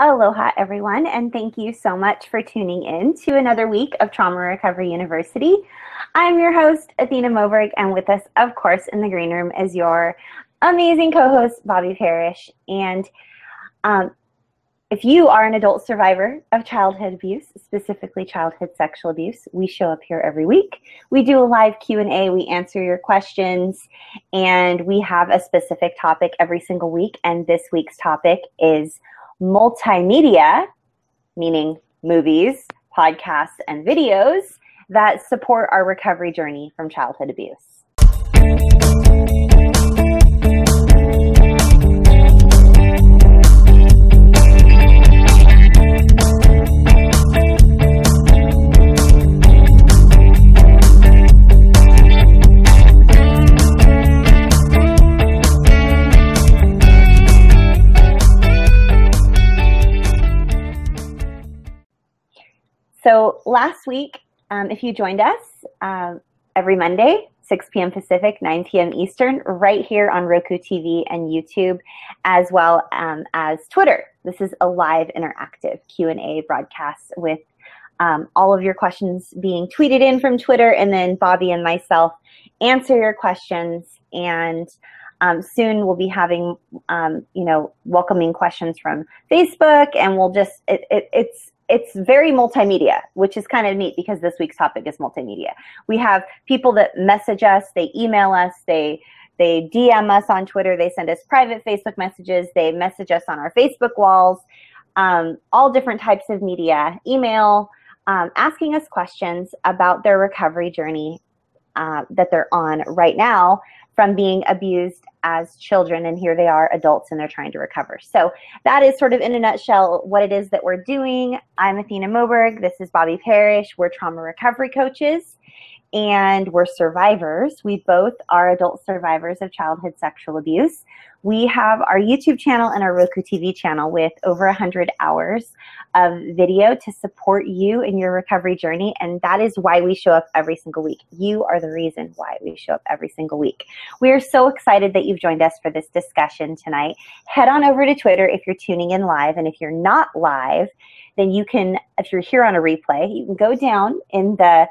Aloha, everyone, and thank you so much for tuning in to another week of Trauma Recovery University. I'm your host, Athena Moberg, and with us, of course, in the green room is your amazing co host, Bobby Parrish. And um, if you are an adult survivor of childhood abuse, specifically childhood sexual abuse, we show up here every week. We do a live Q&A, we answer your questions, and we have a specific topic every single week. And this week's topic is multimedia, meaning movies, podcasts, and videos that support our recovery journey from childhood abuse. So last week, um, if you joined us um, every Monday, 6 p.m. Pacific, 9 p.m. Eastern, right here on Roku TV and YouTube, as well um, as Twitter. This is a live interactive Q&A broadcast with um, all of your questions being tweeted in from Twitter, and then Bobby and myself answer your questions. And um, soon we'll be having, um, you know, welcoming questions from Facebook, and we'll just it, it, it's it's very multimedia, which is kind of neat because this week's topic is multimedia. We have people that message us, they email us, they they DM us on Twitter, they send us private Facebook messages, they message us on our Facebook walls, um, all different types of media, email, um, asking us questions about their recovery journey uh, that they're on right now from being abused as children and here they are adults and they're trying to recover. So that is sort of in a nutshell what it is that we're doing. I'm athena moberg. This is bobby parrish. We're trauma recovery coaches and we're survivors we both are adult survivors of childhood sexual abuse we have our YouTube channel and our Roku TV channel with over 100 hours of video to support you in your recovery journey. And that is why we show up every single week. You are the reason why we show up every single week. We are so excited that you've joined us for this discussion tonight. Head on over to Twitter if you're tuning in live. And if you're not live, then you can, if you're here on a replay, you can go down in the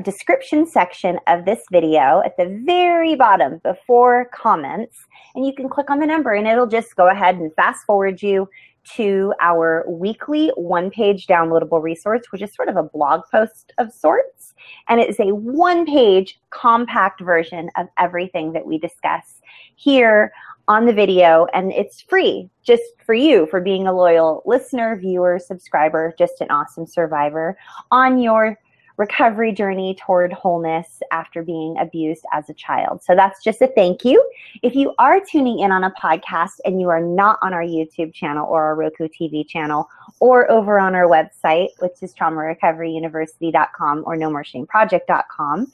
description section of this video at the very bottom before comments and you can click on the number and it'll just go ahead and fast forward you to our weekly one page downloadable resource which is sort of a blog post of sorts and it's a one page compact version of everything that we discuss here on the video and it's free just for you for being a loyal listener viewer subscriber just an awesome survivor on your recovery journey toward wholeness after being abused as a child. So that's just a thank you. If you are tuning in on a podcast and you are not on our YouTube channel or our Roku TV channel or over on our website, which is traumarecoveryuniversity.com or nomoreshameproject.com,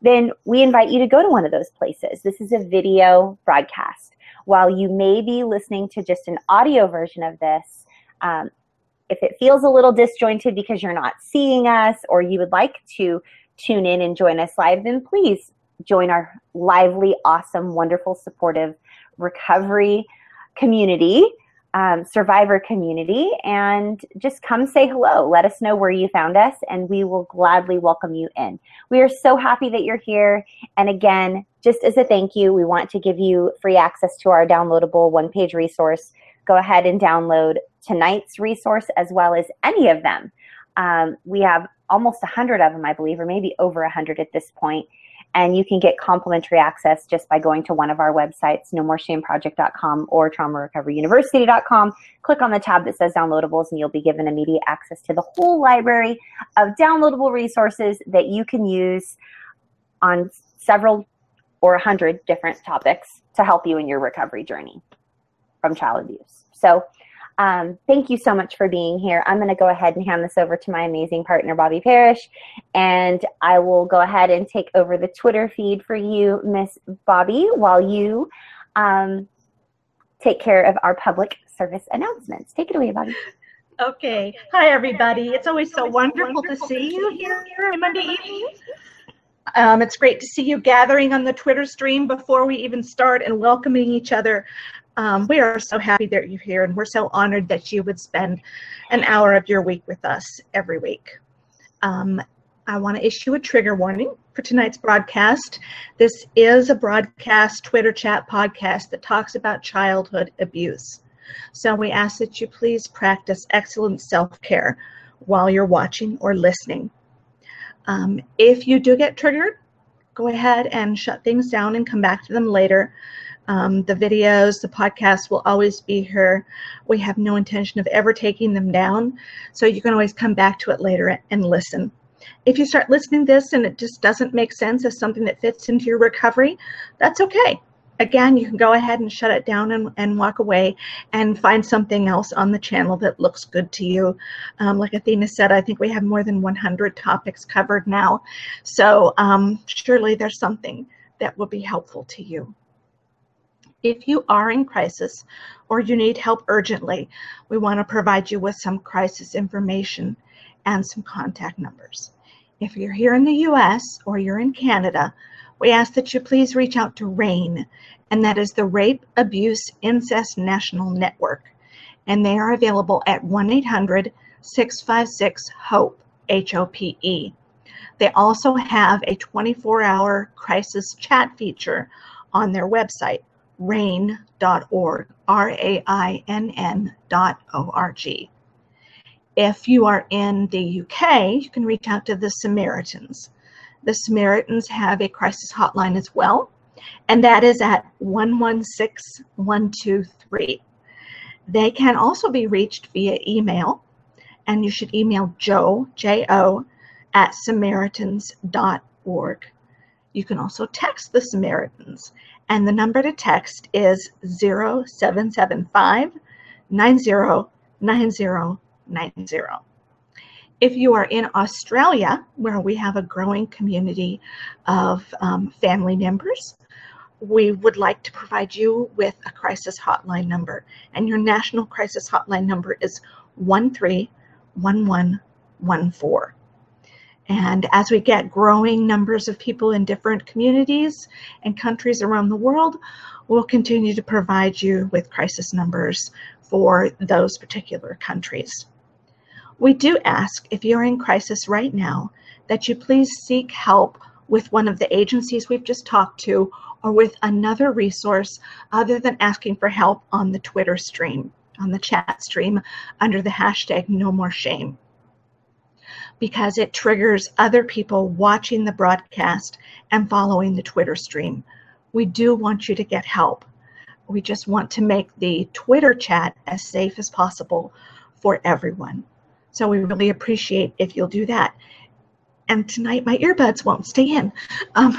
then we invite you to go to one of those places. This is a video broadcast. While you may be listening to just an audio version of this, um, if it feels a little disjointed because you're not seeing us or you would like to tune in and join us live, then please join our lively, awesome, wonderful, supportive recovery community, um, survivor community, and just come say hello. Let us know where you found us, and we will gladly welcome you in. We are so happy that you're here. And again, just as a thank you, we want to give you free access to our downloadable one page resource. Go ahead and download tonight's resource as well as any of them. Um, we have almost 100 of them, I believe, or maybe over 100 at this point. And you can get complimentary access just by going to one of our websites, nomoreshameproject.com or traumarecoveryuniversity.com. Click on the tab that says downloadables, and you'll be given immediate access to the whole library of downloadable resources that you can use on several or a hundred different topics to help you in your recovery journey from child abuse. So um, thank you so much for being here. I'm going to go ahead and hand this over to my amazing partner, Bobby Parrish, and I will go ahead and take over the Twitter feed for you, Miss Bobby, while you um, take care of our public service announcements. Take it away, Bobby. Okay. Hi, everybody. It's always so wonderful to see you here Monday evening. Um, it's great to see you gathering on the Twitter stream before we even start and welcoming each other Um, we are so happy that you're here, and we're so honored that you would spend an hour of your week with us every week. Um, I want to issue a trigger warning for tonight's broadcast. This is a broadcast Twitter chat podcast that talks about childhood abuse. So we ask that you please practice excellent self care while you're watching or listening. Um, if you do get triggered, go ahead and shut things down and come back to them later. Um, the videos, the podcasts will always be here. We have no intention of ever taking them down, so you can always come back to it later and listen. If you start listening this and it just doesn't make sense as something that fits into your recovery, that's okay. Again, you can go ahead and shut it down and, and walk away and find something else on the channel that looks good to you. Um, like Athena said, I think we have more than 100 topics covered now. So um, surely there's something that will be helpful to you. If you are in crisis or you need help urgently, we want to provide you with some crisis information and some contact numbers. If you're here in the US or you're in Canada, we ask that you please reach out to RAINN, and that is the Rape, Abuse, Incest National Network. And they are available at 1 800 656 HOPE, H O P E. They also have a 24 hour crisis chat feature on their website, rainn.org, R A I N N dot O R G. If you are in the UK, you can reach out to the Samaritans. The Samaritans have a crisis hotline as well, and that is at 116 123. They can also be reached via email, and you should email Joe, J O, at samaritans.org. You can also text the Samaritans, and the number to text is 0775 909090. If you are in Australia, where we have a growing community of um, family members, we would like to provide you with a crisis hotline number. And your national crisis hotline number is 131114. And as we get growing numbers of people in different communities and countries around the world, we'll continue to provide you with crisis numbers for those particular countries. We do ask if you're in crisis right now that you please seek help with one of the agencies we've just talked to or with another resource other than asking for help on the Twitter stream, on the chat stream under the hashtag no more shame because it triggers other people watching the broadcast and following the Twitter stream. We do want you to get help. We just want to make the Twitter chat as safe as possible for everyone. So we really appreciate if you'll do that. And tonight my earbuds won't stay in. Um,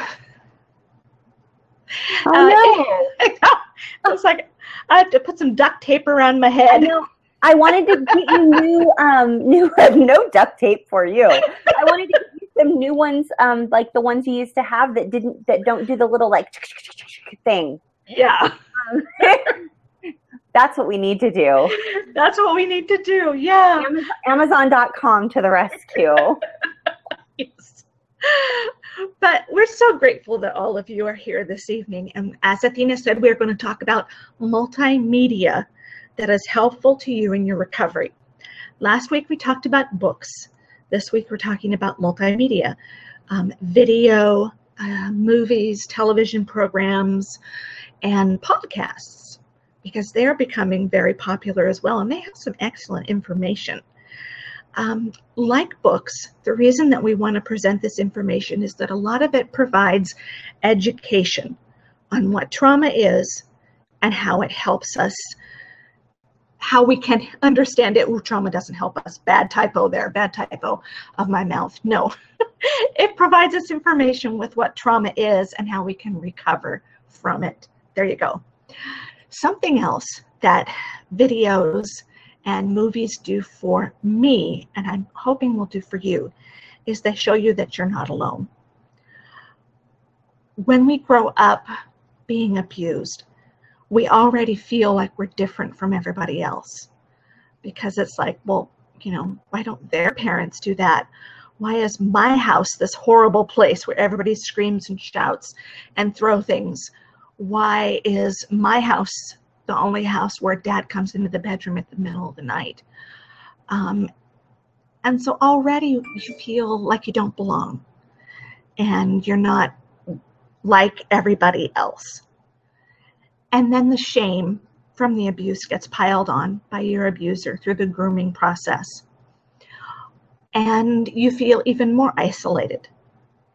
oh no! Uh, I was like, I have to put some duct tape around my head. I know. I wanted to get you new, um, new no duct tape for you. I wanted to get you some new ones, um, like the ones you used to have that didn't, that don't do the little like thing. Yeah. Um, That's what we need to do. That's what we need to do. Yeah. Amazon.com to the rescue. yes. But we're so grateful that all of you are here this evening. And as Athena said, we're going to talk about multimedia that is helpful to you in your recovery. Last week we talked about books. This week we're talking about multimedia, um, video, uh, movies, television programs, and podcasts because they're becoming very popular as well and they have some excellent information. Um, like books, the reason that we want to present this information is that a lot of it provides education on what trauma is and how it helps us, how we can understand it. Ooh, trauma doesn't help us. Bad typo there, bad typo of my mouth. No, it provides us information with what trauma is and how we can recover from it. There you go. Something else that videos and movies do for me, and I'm hoping will do for you, is they show you that you're not alone. When we grow up being abused, we already feel like we're different from everybody else because it's like, well, you know, why don't their parents do that? Why is my house this horrible place where everybody screams and shouts and throw things? why is my house the only house where dad comes into the bedroom at the middle of the night. Um, and so already you feel like you don't belong and you're not like everybody else. And then the shame from the abuse gets piled on by your abuser through the grooming process. And you feel even more isolated.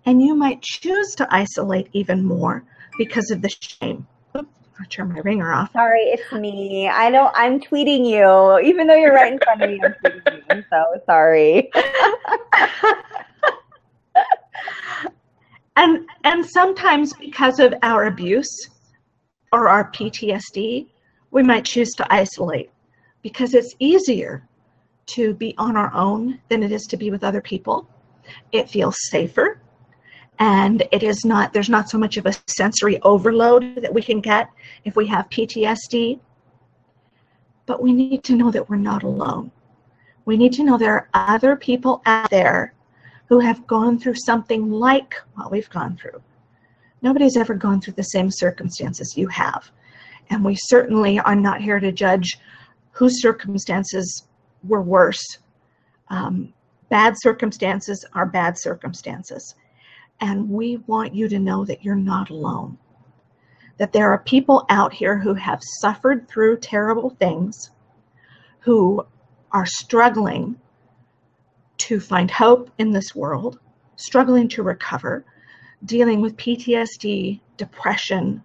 And you might choose to isolate even more because of the shame. Oops, I'll turn my ringer off. Sorry, it's me. I know I'm tweeting you, even though you're right in front of me. I'm tweeting you. I'm so sorry. and and sometimes because of our abuse or our PTSD, we might choose to isolate because it's easier to be on our own than it is to be with other people. It feels safer and it is not there's not so much of a sensory overload that we can get if we have PTSD. But we need to know that we're not alone. We need to know there are other people out there who have gone through something like what we've gone through. Nobody's ever gone through the same circumstances you have. And we certainly are not here to judge whose circumstances were worse. Um, bad circumstances are bad circumstances. And we want you to know that you're not alone. That there are people out here who have suffered through terrible things, who are struggling to find hope in this world, struggling to recover, dealing with PTSD, depression,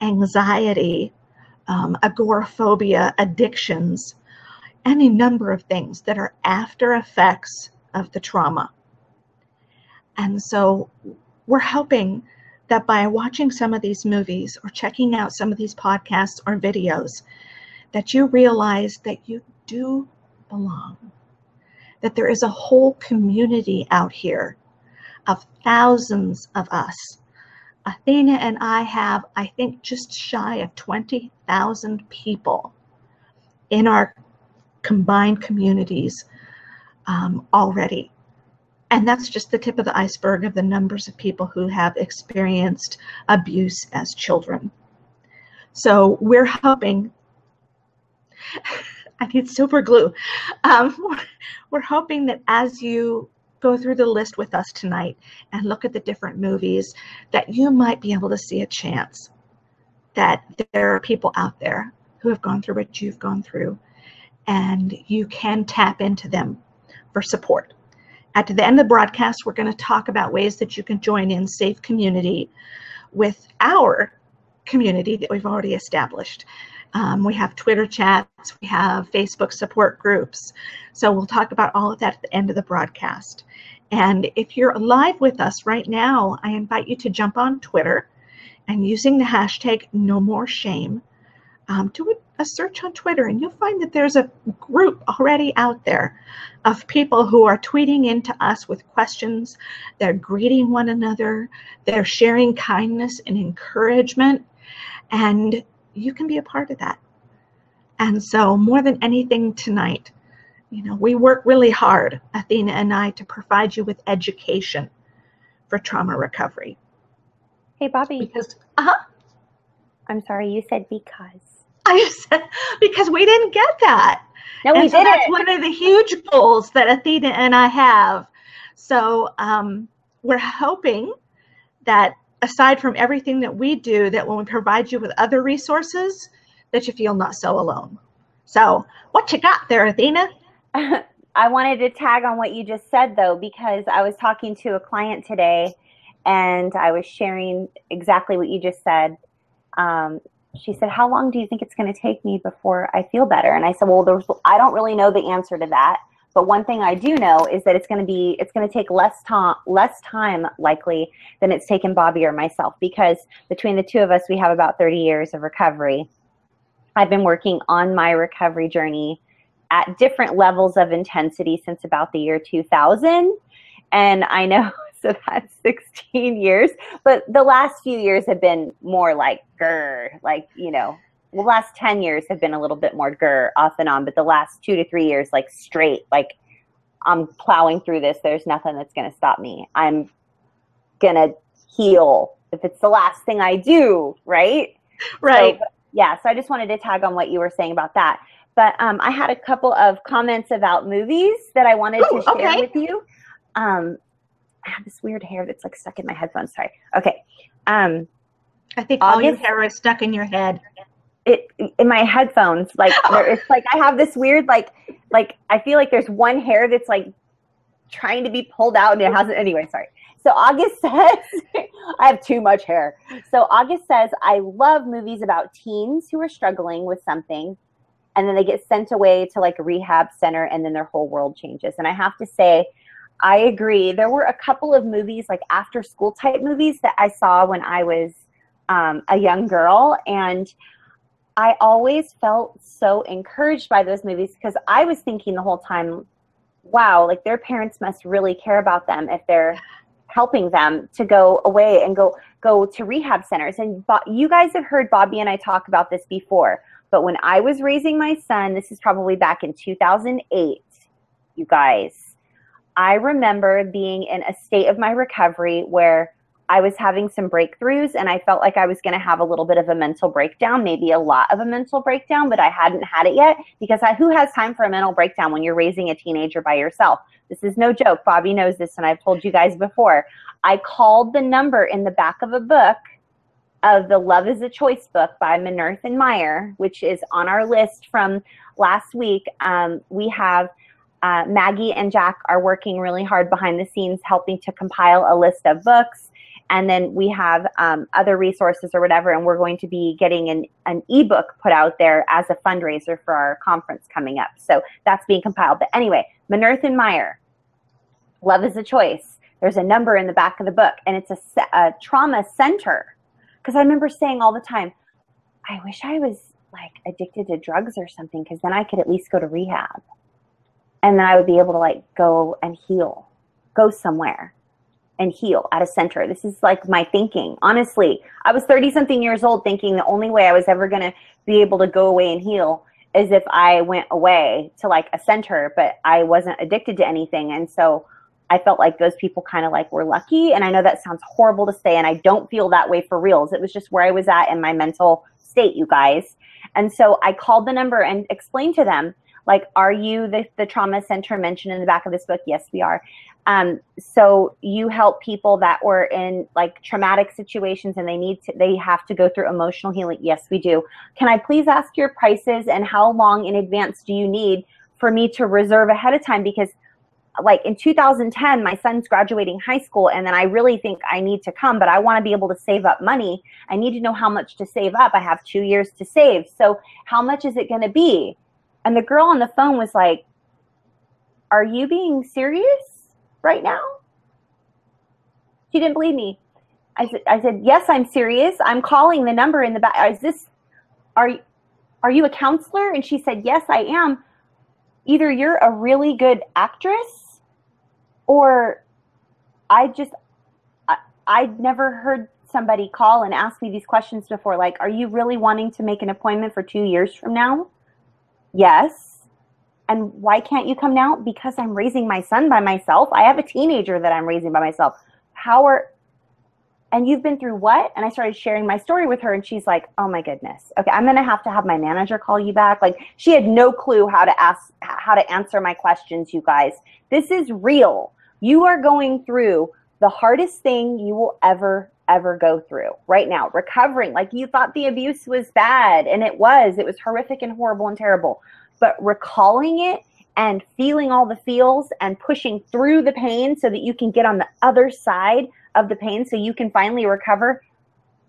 anxiety, um, agoraphobia, addictions, any number of things that are after effects of the trauma. And so we're hoping that by watching some of these movies or checking out some of these podcasts or videos, that you realize that you do belong that there is a whole community out here of thousands of us. Athena and I have, I think, just shy of 20,000 people in our combined communities um, already. And that's just the tip of the iceberg of the numbers of people who have experienced abuse as children. So we're hoping I need super glue. Um, we're hoping that as you go through the list with us tonight and look at the different movies, that you might be able to see a chance that there are people out there who have gone through what you've gone through, and you can tap into them for support. At the end of the broadcast, we're going to talk about ways that you can join in safe community with our community that we've already established. Um, we have Twitter chats, we have Facebook support groups. So we'll talk about all of that at the end of the broadcast. And if you're live with us right now, I invite you to jump on Twitter and using the hashtag no more shame, um, do a search on Twitter and you'll find that there's a group already out there of people who are tweeting into us with questions. They're greeting one another. They're sharing kindness and encouragement. And you can be a part of that. And so, more than anything tonight, you know, we work really hard, Athena and I, to provide you with education for trauma recovery. Hey, Bobby. Because, uh huh. I'm sorry, you said because. I said because we didn't get that. No, and we so didn't. That's one of the huge goals that Athena and I have. So um, we're hoping that aside from everything that we do, that when we provide you with other resources, that you feel not so alone. So, what you got there, Athena? I wanted to tag on what you just said though, because I was talking to a client today and I was sharing exactly what you just said. Um, she said, How long do you think it's going to take me before I feel better? And I said, Well, I don't really know the answer to that. But one thing I do know is that it's going to be it's going to take less time less time likely than it's taken Bobby or myself because between the two of us we have about 30 years of recovery. I've been working on my recovery journey at different levels of intensity since about the year 2000 and I know so that's 16 years but the last few years have been more like grr like you know the last 10 years have been a little bit more grr off and on, but the last two to three years, like straight, like I'm plowing through this. There's nothing that's going to stop me. I'm going to heal if it's the last thing I do, right? Right. So, yeah, so I just wanted to tag on what you were saying about that. But um, I had a couple of comments about movies that I wanted Ooh, to share okay. with you. Um, I have this weird hair that's like stuck in my headphones. Sorry. Okay. Um, I think all your hair is stuck in your head. It in my headphones like there, it's like i have this weird like like i feel like there's one hair that's like trying to be pulled out and it hasn't anyway sorry. So august says i have too much hair. So august says i love movies about teens who are struggling with something and then they get sent away to like a rehab center and then their whole world changes. And i have to say i agree. There were a couple of movies like after school type movies that i saw when i was um, a young girl and I always felt so encouraged by those movies because I was thinking the whole time, wow, like their parents must really care about them if they're helping them to go away and go go to rehab centers. And you guys have heard Bobby and I talk about this before, but when I was raising my son, this is probably back in 2008, you guys, I remember being in a state of my recovery where I was having some breakthroughs and I felt like I was going to have a little bit of a mental breakdown, maybe a lot of a mental breakdown, but I hadn't had it yet because I, who has time for a mental breakdown when you're raising a teenager by yourself? This is no joke. Bobby knows this and I've told you guys before. I called the number in the back of a book of the Love is a Choice book by Minirth and Meier, which is on our list from last week. Um, we have uh, Maggie and Jack are working really hard behind the scenes helping to compile a list of books and then we have um, other resources or whatever and we're going to be getting an, an ebook put out there as a fundraiser for our conference coming up. So that's being compiled. But anyway Minirth and Meier love is a choice. There's a number in the back of the book and it's a, a trauma center. Because i remember saying all the time i wish i was like addicted to drugs or something because then i could at least go to rehab. And then i would be able to like go and heal go somewhere and heal at a center. This is like my thinking. Honestly, I was 30 something years old thinking the only way I was ever going to be able to go away and heal is if I went away to like a center, but I wasn't addicted to anything. And so I felt like those people kind of like were lucky. And I know that sounds horrible to say, and I don't feel that way for reals. It was just where I was at in my mental state, you guys. And so I called the number and explained to them, like, are you the, the trauma center mentioned in the back of this book? Yes, we are. Um, so you help people that were in like traumatic situations and they need to, they have to go through emotional healing. Yes, we do. Can I please ask your prices and how long in advance do you need for me to reserve ahead of time? Because like in 2010, my son's graduating high school and then I really think I need to come, but I want to be able to save up money. I need to know how much to save up. I have two years to save. So how much is it going to be? And the girl on the phone was like, are you being serious? right now? She didn't believe me. I said, I said, yes, I'm serious. I'm calling the number in the back. Is this, are, are you a counselor? And she said, yes, I am. Either you're a really good actress or I just, I, I'd never heard somebody call and ask me these questions before. Like, are you really wanting to make an appointment for two years from now? Yes. And why can't you come now? Because I'm raising my son by myself. I have a teenager that I'm raising by myself. How are, and you've been through what? And I started sharing my story with her, and she's like, oh my goodness. Okay, I'm to have to have my manager call you back. Like, she had no clue how to ask, how to answer my questions, you guys. This is real. You are going through the hardest thing you will ever ever go through right now. Recovering like you thought the abuse was bad and it was. It was horrific and horrible and terrible. But recalling it and feeling all the feels and pushing through the pain so that you can get on the other side of the pain so you can finally recover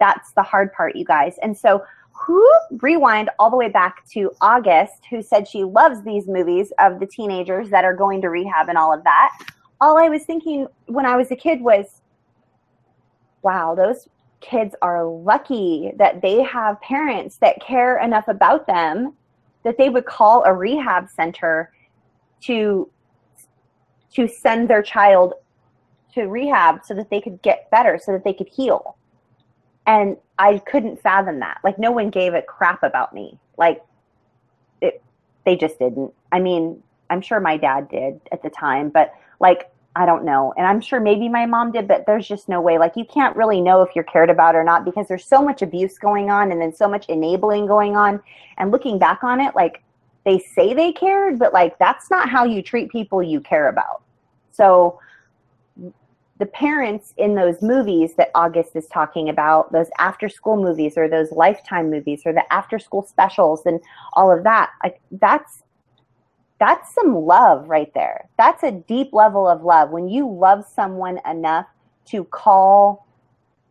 that's the hard part you guys. And so who rewind all the way back to august who said she loves these movies of the teenagers that are going to rehab and all of that? All i was thinking when i was a kid was wow those kids are lucky that they have parents that care enough about them that they would call a rehab center to to send their child to rehab so that they could get better so that they could heal. And i couldn't fathom that. Like no one gave a crap about me. Like it they just didn't. I mean i'm sure my dad did at the time but like I don't know. And I'm sure maybe my mom did, but there's just no way. Like, you can't really know if you're cared about or not because there's so much abuse going on and then so much enabling going on. And looking back on it, like, they say they cared, but like, that's not how you treat people you care about. So, the parents in those movies that August is talking about, those after school movies or those lifetime movies or the after school specials and all of that, like, that's that's some love right there. That's a deep level of love. When you love someone enough to call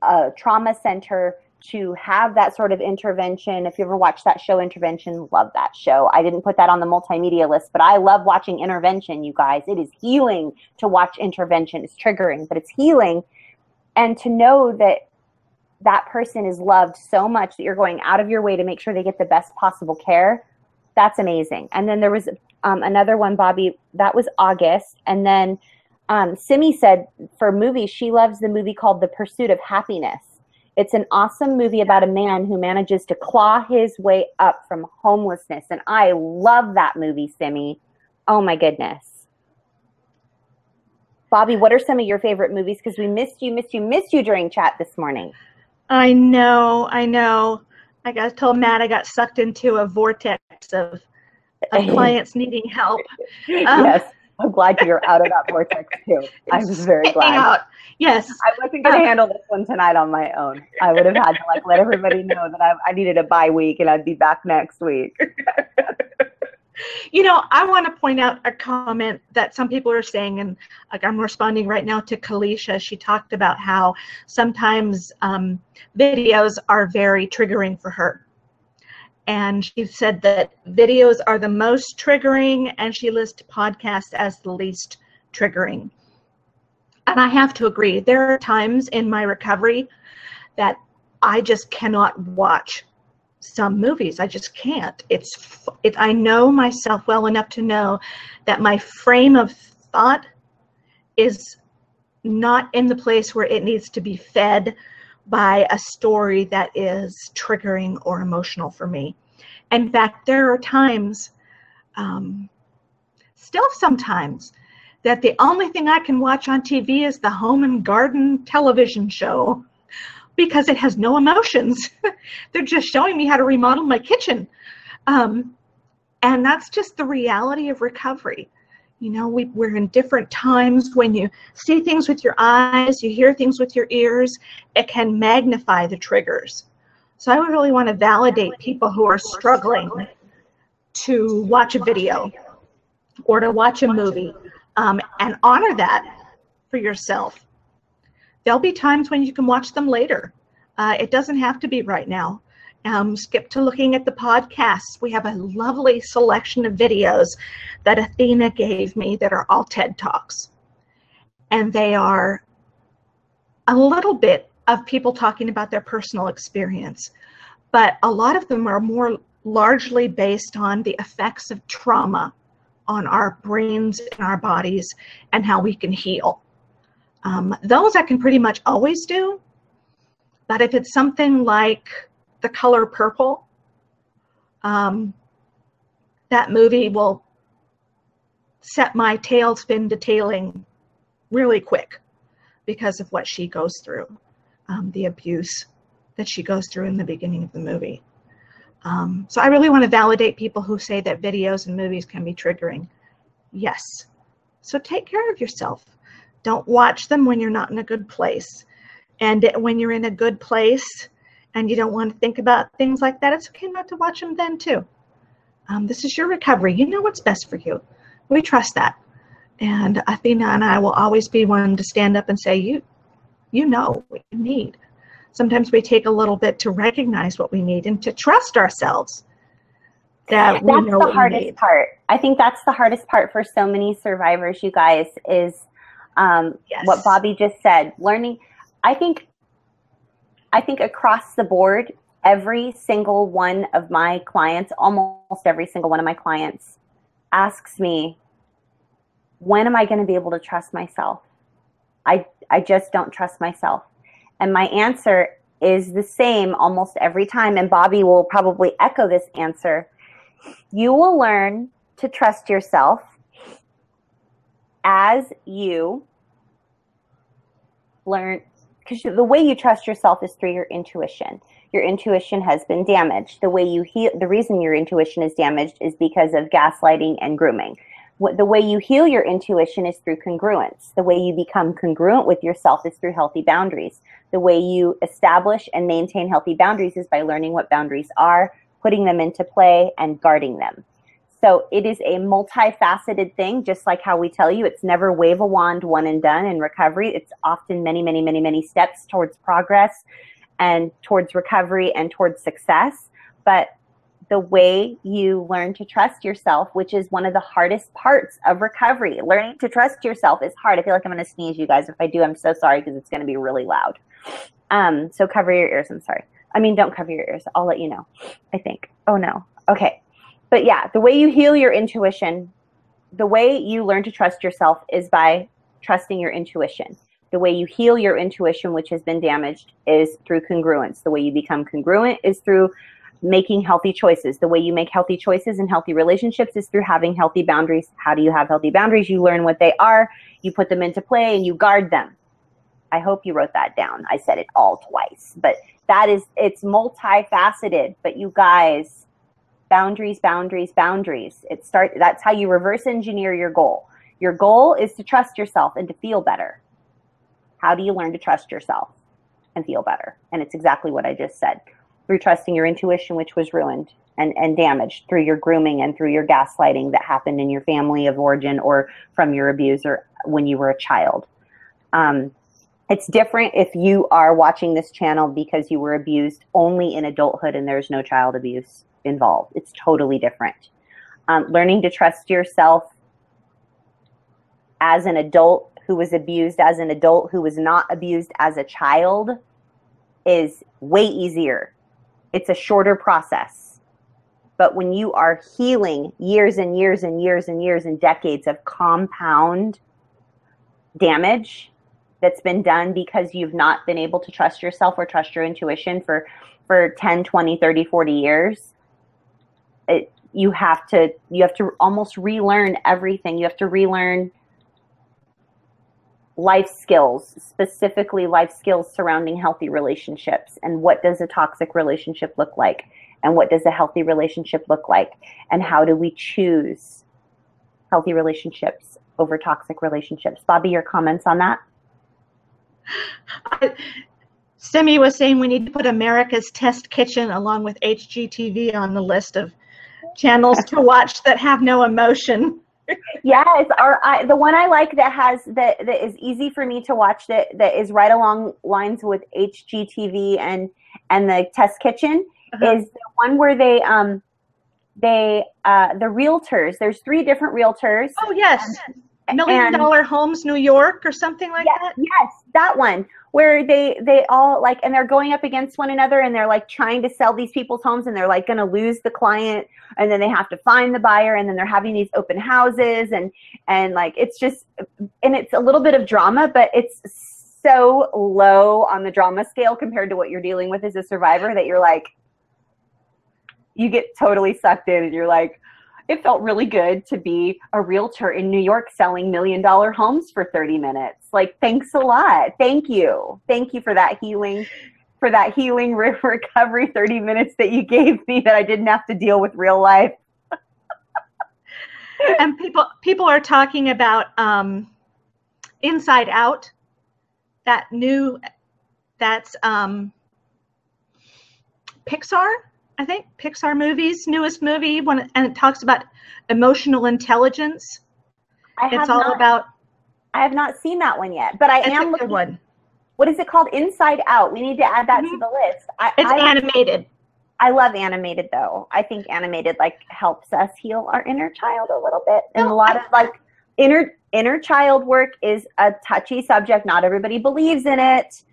a trauma center to have that sort of intervention. If you ever watched that show, Intervention, love that show. I didn't put that on the multimedia list, but I love watching Intervention, you guys. It is healing to watch Intervention. It's triggering, but it's healing. And to know that that person is loved so much that you're going out of your way to make sure they get the best possible care, that's amazing. And then there was um, another one, Bobby, that was August. And then um, Simi said for movies, she loves the movie called The Pursuit of Happiness. It's an awesome movie about a man who manages to claw his way up from homelessness. And I love that movie, Simi. Oh my goodness. Bobby, what are some of your favorite movies? Because we missed you, missed you, missed you during chat this morning. I know, I know. I got told Matt I got sucked into a vortex of of clients needing help. Um, yes, I'm glad you're out of that vortex too. I'm just very glad. Out. Yes, I wasn't going to um, handle this one tonight on my own. I would have had to like let everybody know that I, I needed a bye week and I'd be back next week. you know, I want to point out a comment that some people are saying, and like I'm responding right now to Kalisha. She talked about how sometimes um, videos are very triggering for her and she said that videos are the most triggering and she lists podcasts as the least triggering and i have to agree there are times in my recovery that i just cannot watch some movies. I just can't. It's it, i know myself well enough to know that my frame of thought is not in the place where it needs to be fed by a story that is triggering or emotional for me. In fact, there are times, um, still sometimes, that the only thing I can watch on TV is the home and garden television show because it has no emotions. They're just showing me how to remodel my kitchen. Um, and that's just the reality of recovery. You know, we, we're in different times. When you see things with your eyes, you hear things with your ears, it can magnify the triggers. So I would really want to validate people who are struggling to watch a video or to watch a movie um, and honor that for yourself. There'll be times when you can watch them later. Uh, it doesn't have to be right now um, skip to looking at the podcasts. We have a lovely selection of videos that Athena gave me that are all TED Talks. And they are a little bit of people talking about their personal experience, but a lot of them are more largely based on the effects of trauma on our brains and our bodies and how we can heal. Um, those I can pretty much always do, but if it's something like the color purple, um, that movie will set my tailspin to tailing really quick because of what she goes through, um, the abuse that she goes through in the beginning of the movie. Um, so I really want to validate people who say that videos and movies can be triggering. Yes. So take care of yourself. Don't watch them when you're not in a good place. And when you're in a good place, and you don't want to think about things like that, it's okay not to watch them then too. Um, this is your recovery. You know what's best for you. We trust that. And Athena and I will always be one to stand up and say, you, you know what you need. Sometimes we take a little bit to recognize what we need and to trust ourselves that that's we know the hardest part. I think that's the hardest part for so many survivors, you guys, is um, yes. what Bobby just said. Learning, I think I think across the board, every single one of my clients, almost every single one of my clients, asks me, when am I going to be able to trust myself? I, I just don't trust myself. And my answer is the same almost every time. And Bobby will probably echo this answer. You will learn to trust yourself as you learn because the way you trust yourself is through your intuition. Your intuition has been damaged. The way you heal, the reason your intuition is damaged is because of gaslighting and grooming. What, the way you heal your intuition is through congruence. The way you become congruent with yourself is through healthy boundaries. The way you establish and maintain healthy boundaries is by learning what boundaries are, putting them into play, and guarding them. So it is a multifaceted thing, just like how we tell you it's never wave a wand, one and done in recovery. It's often many, many, many, many steps towards progress and towards recovery and towards success. But the way you learn to trust yourself, which is one of the hardest parts of recovery. Learning to trust yourself is hard. I feel like I'm going to sneeze, you guys. If I do, I'm so sorry because it's going to be really loud. Um, so cover your ears. I'm sorry. I mean, don't cover your ears. I'll let you know. I think. Oh no. Okay but yeah, the way you heal your intuition, the way you learn to trust yourself is by trusting your intuition. The way you heal your intuition, which has been damaged, is through congruence. The way you become congruent is through making healthy choices. The way you make healthy choices and healthy relationships is through having healthy boundaries. How do you have healthy boundaries? You learn what they are, you put them into play, and you guard them. I hope you wrote that down. I said it all twice, but that is, it's multifaceted. But you guys, boundaries, boundaries, boundaries. It start that's how you reverse engineer your goal. Your goal is to trust yourself and to feel better. How do you learn to trust yourself and feel better? And it's exactly what I just said. Through trusting your intuition, which was ruined and, and damaged through your grooming and through your gaslighting that happened in your family of origin or from your abuser when you were a child. Um, it's different if you are watching this channel because you were abused only in adulthood and there's no child abuse involved. It's totally different. Um, learning to trust yourself as an adult who was abused as an adult who was not abused as a child is way easier. It's a shorter process. But when you are healing years and years and years and years and decades of compound damage that's been done because you've not been able to trust yourself or trust your intuition for for 10 20 30 40 years it, you have to you have to almost relearn everything. You have to relearn life skills specifically life skills surrounding healthy relationships and what does a toxic relationship look like and what does a healthy relationship look like and how do we choose healthy relationships over toxic relationships. Bobby your comments on that? Simi was saying we need to put America's Test Kitchen along with HGTV on the list of channels to watch that have no emotion. yes, or I, the one I like that has that that is easy for me to watch that that is right along lines with HGTV and and the Test Kitchen uh-huh. is the one where they um they uh the realtors. There's three different realtors. Oh yes. Million Dollar Homes New York or something like yes, that. Yes, that one where they they all like and they're going up against one another and they're like trying to sell these people's homes and they're like going to lose the client and then they have to find the buyer and then they're having these open houses and and like it's just and it's a little bit of drama but it's so low on the drama scale compared to what you're dealing with as a survivor that you're like you get totally sucked in and you're like it felt really good to be a realtor in New York selling million dollar homes for 30 minutes. Like, thanks a lot. Thank you. Thank you for that healing, for that healing recovery 30 minutes that you gave me that I didn't have to deal with real life. and people people are talking about um, Inside Out, that new that's um, Pixar I think Pixar movies, newest movie, one, and it talks about emotional intelligence. I it's all not, about. I have not seen that one yet, but I am looking. One. What is it called? Inside Out. We need to add that mm-hmm. to the list. I, it's I, animated. I love animated though. I think animated like helps us heal our inner child a little bit, and a lot of like inner inner child work is a touchy subject. Not everybody believes in it.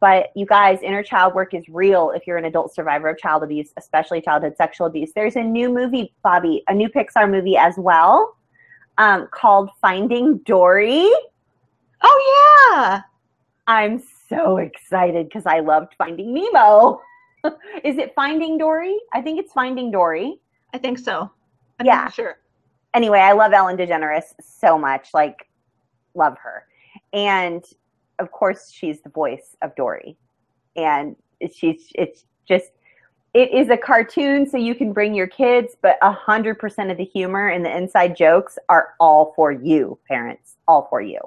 But you guys, inner child work is real if you're an adult survivor of child abuse, especially childhood sexual abuse. There's a new movie, Bobby, a new Pixar movie as well um, called Finding Dory. Oh, yeah. I'm so excited because I loved Finding Nemo. Is it Finding Dory? I think it's Finding Dory. I think so. I'm yeah. sure. Anyway, I love Ellen DeGeneres so much. Like, love her. And of course she's the voice of Dory, and she's it's just it is a cartoon, so you can bring your kids, but a hundred percent of the humor and the inside jokes are all for you, parents, all for you,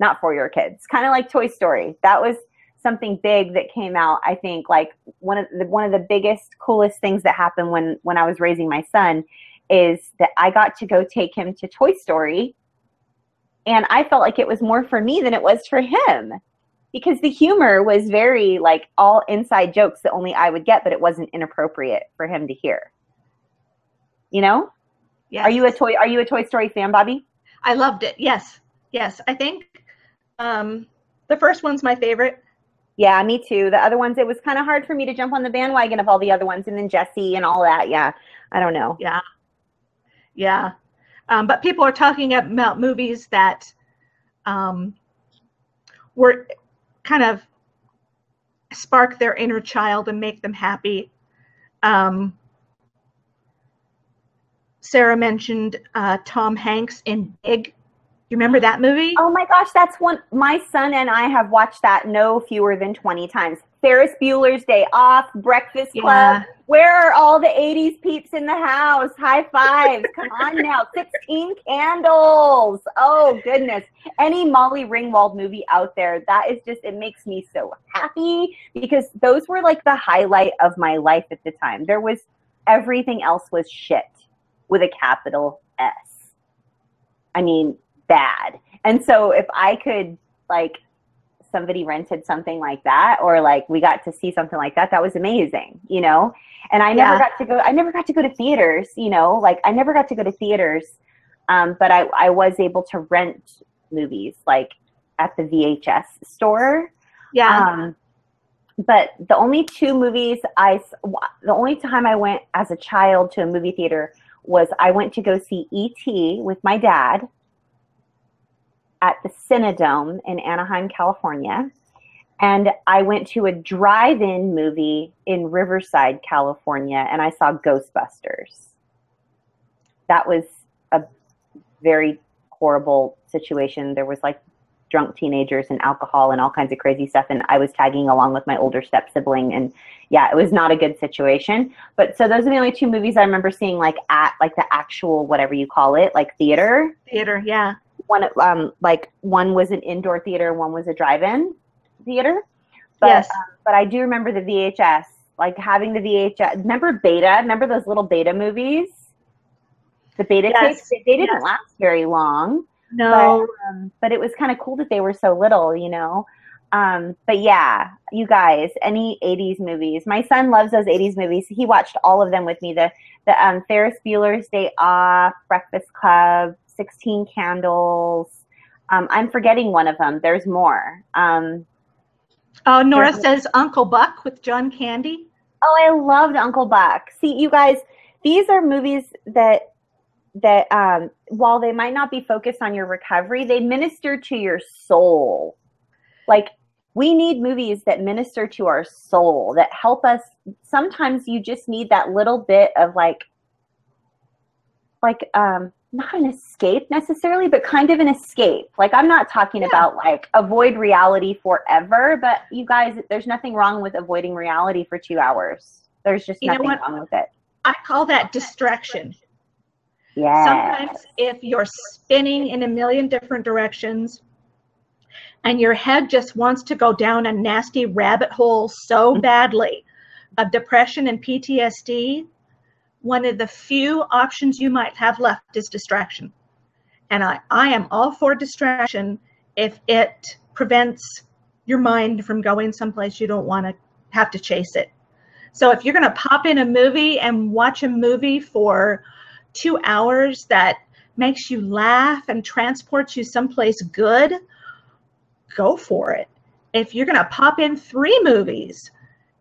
not for your kids. Kind of like Toy Story. That was something big that came out. I think like one of the one of the biggest, coolest things that happened when when I was raising my son is that I got to go take him to Toy Story, and I felt like it was more for me than it was for him because the humor was very like all inside jokes that only I would get, but it wasn't inappropriate for him to hear. You know? Yes. Are you a toy? Are you a Toy Story fan, Bobby? I loved it. Yes, yes. I think um, the first one's my favorite. Yeah, me too. The other ones, it was kind of hard for me to jump on the bandwagon of all the other ones, and then Jessie and all that. Yeah, I don't know. Yeah, yeah. Um, but people are talking about movies that um, were kind of spark their inner child and make them happy. Um, Sarah mentioned uh, Tom Hanks in Big. You remember that movie? Oh my gosh, that's one. My son and I have watched that no fewer than 20 times. Ferris Bueller's Day Off, Breakfast Club. Yeah. Where are all the 80s peeps in the house? High fives. Come on now. 16 candles. Oh, goodness. Any Molly Ringwald movie out there, that is just, it makes me so happy because those were like the highlight of my life at the time. There was everything else was shit with a capital S. I mean, bad. And so if I could, like, somebody rented something like that or like we got to see something like that that was amazing you know? And i never yeah. got to go i never got to go to theaters you know? Like i never got to go to theaters um, but I, I was able to rent movies like at the vhs store. Yeah. Um, but the only two movies i the only time i went as a child to a movie theater was i went to go see et with my dad at the Cinedome in Anaheim, California. And I went to a drive in movie in Riverside, California, and I saw Ghostbusters. That was a very horrible situation. There was like drunk teenagers and alcohol and all kinds of crazy stuff. And I was tagging along with my older step sibling. And yeah, it was not a good situation. But so those are the only two movies I remember seeing like at like the actual, whatever you call it, like theater. Theater, yeah one um like one was an indoor theater, one was a drive-in theater. But, yes. Um, but I do remember the VHS, like having the VHS. Remember Beta? Remember those little Beta movies? The Beta yes. tapes. They, they didn't yes. last very long. No. But, um, but it was kind of cool that they were so little, you know. Um, but yeah, you guys, any 80s movies. My son loves those 80s movies. He watched all of them with me. The the um, Ferris Bueller's Day Off, Breakfast Club, 16 Candles. Um, I'm forgetting one of them. There's more. Um, oh, Nora says Uncle Buck with John Candy. Oh, I loved Uncle Buck. See, you guys, these are movies that that um, while they might not be focused on your recovery, they minister to your soul. Like we need movies that minister to our soul, that help us. Sometimes you just need that little bit of like, like um, not an escape necessarily, but kind of an escape. Like I'm not talking yeah. about like avoid reality forever, but you guys, there's nothing wrong with avoiding reality for two hours. There's just you nothing wrong with it. I call that distraction. Yeah. Sometimes if you're spinning in a million different directions and your head just wants to go down a nasty rabbit hole so mm-hmm. badly of depression and PTSD, one of the few options you might have left is distraction. And I, I am all for distraction if it prevents your mind from going someplace you don't want to have to chase it. So if you're going to pop in a movie and watch a movie for two hours that makes you laugh and transports you someplace good, go for it. If you're going to pop in three movies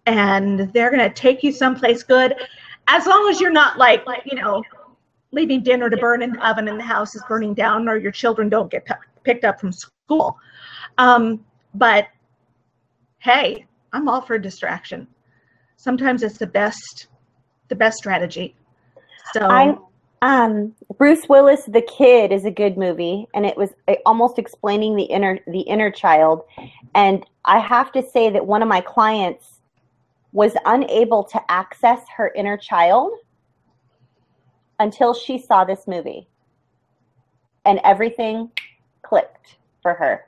and they're going to take you someplace good, as long as you're not like, you know, leaving dinner to burn in the oven and the house is burning down or your children don't get p- picked up from school. Um, but hey, I'm all for distraction. Sometimes it's the best, the best strategy. So I, Um, Bruce Willis, The Kid, is a good movie, and it was almost explaining the inner the inner child. And I have to say that one of my clients was unable to access her inner child until she saw this movie, and everything clicked for her.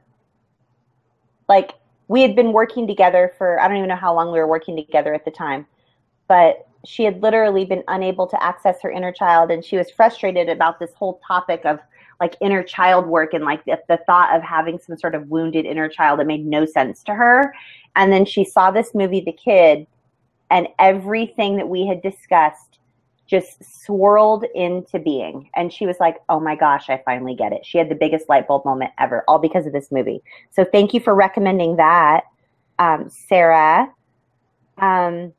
Like we had been working together for I don't even know how long we were working together at the time, but she had literally been unable to access her inner child and she was frustrated about this whole topic of like inner child work and like the, the thought of having some sort of wounded inner child that made no sense to her and then she saw this movie the kid and everything that we had discussed just swirled into being and she was like oh my gosh i finally get it she had the biggest light bulb moment ever all because of this movie so thank you for recommending that um, sarah um,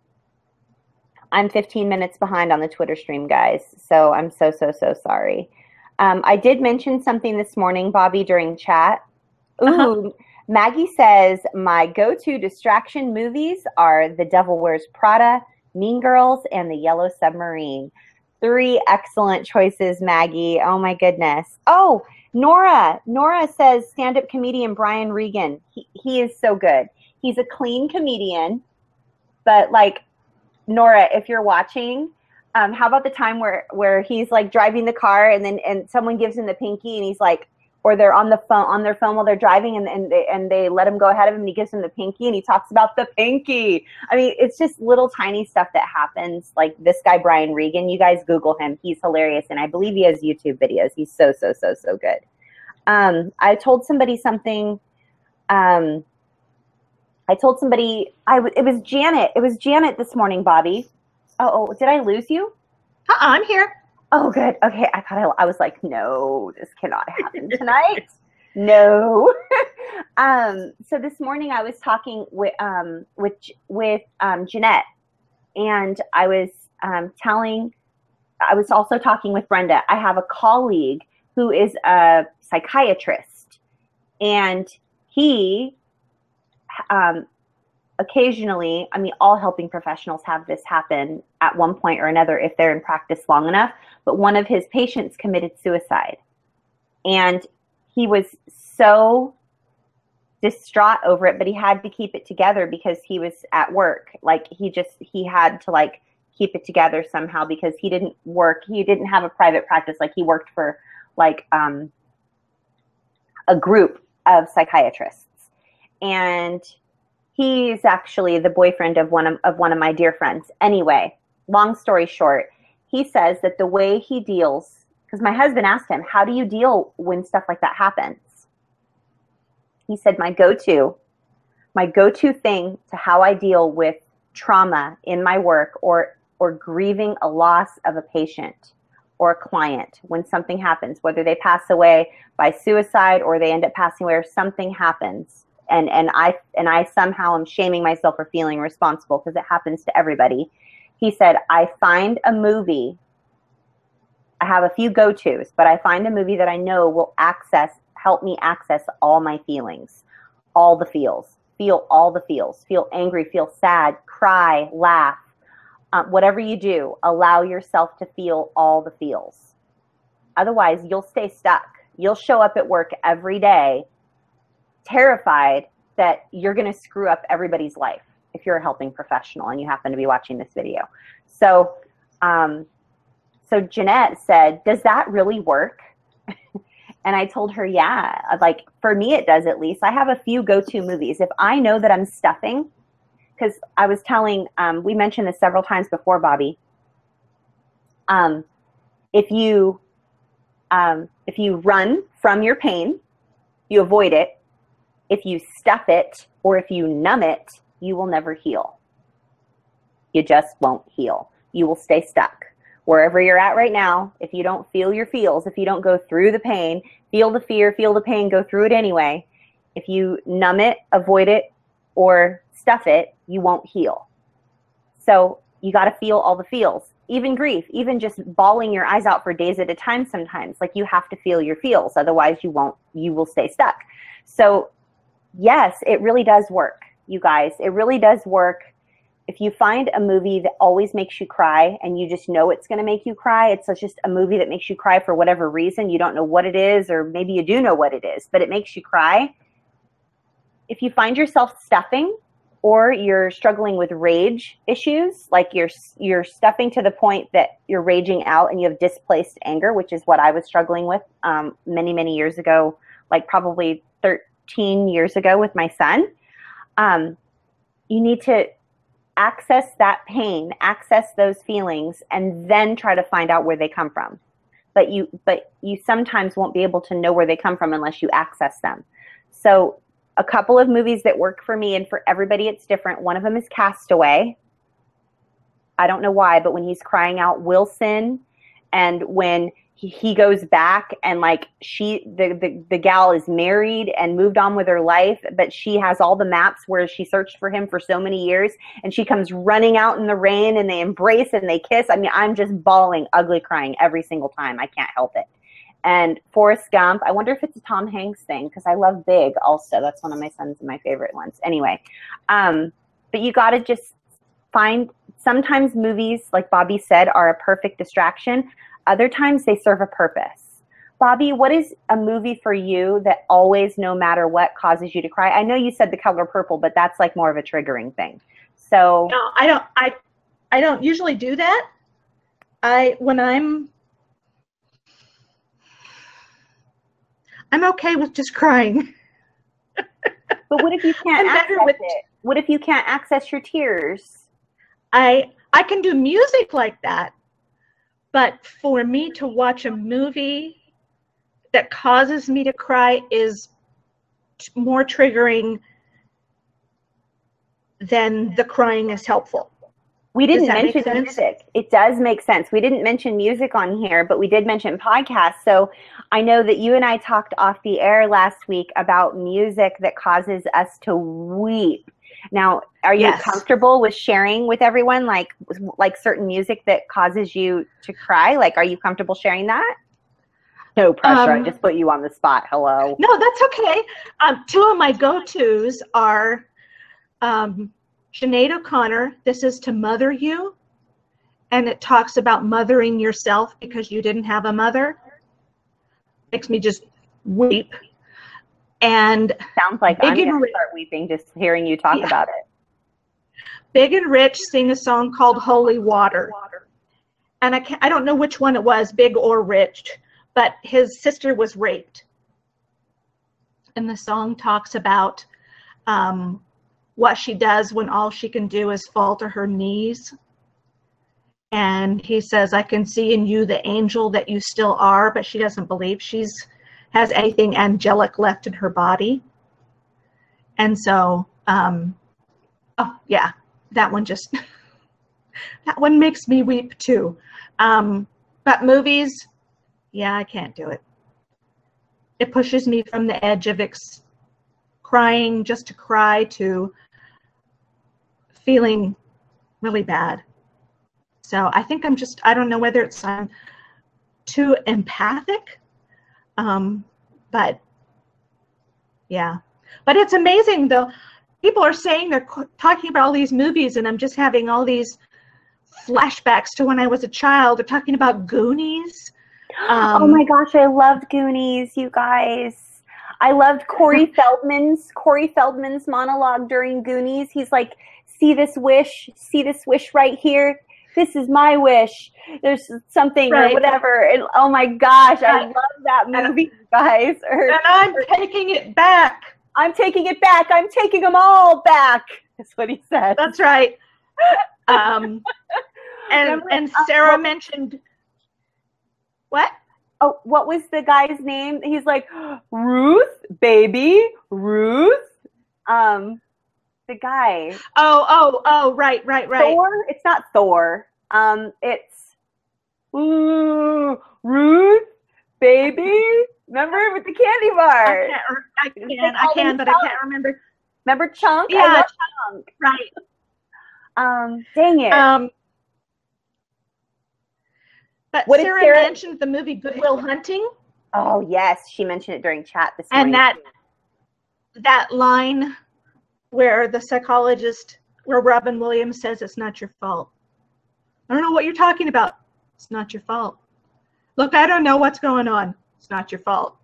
I'm 15 minutes behind on the Twitter stream, guys. So I'm so, so, so sorry. Um, I did mention something this morning, Bobby, during chat. Ooh, uh-huh. Maggie says, My go to distraction movies are The Devil Wears Prada, Mean Girls, and The Yellow Submarine. Three excellent choices, Maggie. Oh my goodness. Oh, Nora. Nora says stand up comedian Brian Regan. He, he is so good. He's a clean comedian, but like Nora, if you're watching, um, how about the time where where he's like driving the car and then and someone gives him the pinky and he's like, or they're on the phone on their phone while they're driving and and they and they let him go ahead of him and he gives him the pinky and he talks about the pinky. I mean, it's just little tiny stuff that happens. Like this guy Brian Regan, you guys Google him. He's hilarious and I believe he has YouTube videos. He's so so so so good. Um, I told somebody something. Um, I told somebody I w- it was Janet. It was Janet this morning, Bobby. Oh, did I lose you? Uh-uh, I'm here. Oh, good. Okay, I thought I, I was like, no, this cannot happen tonight. no. um, so this morning I was talking with um with with um Jeanette, and I was um telling. I was also talking with Brenda. I have a colleague who is a psychiatrist, and he um, occasionally, I mean, all helping professionals have this happen at one point or another if they're in practice long enough. But one of his patients committed suicide. And he was so distraught over it, but he had to keep it together because he was at work. Like he just, he had to like keep it together somehow because he didn't work, he didn't have a private practice. Like he worked for like um, a group of psychiatrists and he's actually the boyfriend of one of, of one of my dear friends. Anyway, long story short, he says that the way he deals, because my husband asked him, How do you deal when stuff like that happens? He said, My go to, my go to thing to how I deal with trauma in my work or or grieving a loss of a patient or a client when something happens, whether they pass away by suicide or they end up passing away or something happens and and I and I somehow am shaming myself for feeling responsible because it happens to everybody. He said, I find a movie. I have a few go-tos, but I find a movie that I know will access help me access all my feelings, all the feels, feel all the feels, feel angry, feel sad, cry, laugh, uh, whatever you do, allow yourself to feel all the feels. Otherwise, you'll stay stuck. You'll show up at work every day terrified that you're going to screw up everybody's life if you're a helping professional and you happen to be watching this video. So, um, so Jeanette said, "Does that really work?" and I told her, "Yeah, like for me, it does at least. I have a few go-to movies. If I know that I'm stuffing, because I was telling, um, we mentioned this several times before, Bobby. Um, if you um, if you run from your pain, you avoid it, if you stuff it or if you numb it, you will never heal. You just won't heal. You will stay stuck. Wherever you're at right now, if you don't feel your feels, if you don't go through the pain, feel the fear, feel the pain, go through it anyway, if you numb it, avoid it, or stuff it, you won't heal. So you got to feel all the feels, even grief, even just bawling your eyes out for days at a time sometimes. Like you have to feel your feels, otherwise you won't, you will stay stuck. So yes, it really does work, you guys. It really does work. if you find a movie that always makes you cry and you just know it's going to make you cry, it's just a movie that makes you cry for whatever reason. You don't know what it is, or maybe you do know what it is, but it makes you cry. If you find yourself stuffing or you're struggling with rage issues, like you're you're stuffing to the point that you're raging out and you have displaced anger, which is what I was struggling with um, many many years ago, like probably 13 years ago with my son. Um, you need to access that pain, access those feelings, and then try to find out where they come from. But you but you sometimes won't be able to know where they come from unless you access them. So a couple of movies that work for me and for everybody it's different. One of them is Castaway. I don't know why, but when he's crying out Wilson and when he, goes back and like she the, the the gal is married and moved on with her life but she has all the maps where she searched for him for so many years and she comes running out in the rain and they embrace and they kiss i mean i'm just bawling ugly crying every single time i can't help it and Forrest Gump. I wonder if it's a Tom Hanks thing because I love Big also. That's one of my sons and my favorite ones. Anyway, um, but you got to just find. Sometimes movies, like Bobby said, are a perfect distraction. Other times they serve a purpose. Bobby, what is a movie for you that always, no matter what, causes you to cry? I know you said The Color Purple, but that's like more of a triggering thing. So no, I don't. I I don't usually do that. I when I'm I'm okay with just crying. but what if you can't I'm access with, it? What if you can't access your tears? I I can do music like that. But for me to watch a movie that causes me to cry is more triggering than the crying is helpful. We didn't mention music. It does make sense. We didn't mention music on here, but we did mention podcasts. So I know that you and I talked off the air last week about music that causes us to weep. Now, are you yes. comfortable with sharing with everyone like like certain music that causes you to cry? Like are you comfortable sharing that? No pressure. Um, I just put you on the spot. Hello. No, that's okay. Um, two of my go-tos are um, Sinead O'Connor, This is to Mother You. And it talks about mothering yourself because you didn't have a mother. Makes me just weep. And sounds like Big I'm going to start weeping just hearing you talk yeah. about it. Big and Rich sing a song called Holy Water. And I, can't, I don't know which one it was, Big or Rich, but his sister was raped. And the song talks about um, what she does when all she can do is fall to her knees. And he says, I can see in you the angel that you still are, but she doesn't believe she's has anything angelic left in her body. And so, um, oh yeah, that one just that one makes me weep too. Um, but movies, yeah, I can't do it. It pushes me from the edge of ex- crying just to cry to feeling really bad. So I think I'm just, I don't know whether it's I'm too empathic, um, but yeah. But it's amazing though. People are saying they're talking about all these movies, and I'm just having all these flashbacks to when I was a child. They're talking about Goonies. Um, oh my gosh, I loved Goonies, you guys. I loved Corey Feldman's Corey Feldman's monologue during Goonies. He's like, see this wish, see this wish right here. This is my wish. There's something right. whatever. And oh my gosh, I love that movie, guys. Or, and I'm or, taking it back. I'm taking it back. I'm taking them all back. That's what he said. That's right. Um, and and uh, Sarah uh, mentioned what? Oh, what was the guy's name? He's like Ruth, baby, Ruth. Um, the guy. Oh, oh, oh, right, right, right. Thor. It's not Thor. Um, it's ooh, Ruth, baby. Remember with the candy bar? I can't. I can, I can but Chunk. I can't remember. Remember Chunk? Yeah, Chunk. Right. Um, dang it. Um, but what Sarah, Sarah mentioned the movie Good Will Hunting. Oh yes, she mentioned it during chat this morning. And that that line where the psychologist where Robin Williams says it's not your fault. I don't know what you're talking about. It's not your fault. Look, I don't know what's going on. It's not your fault.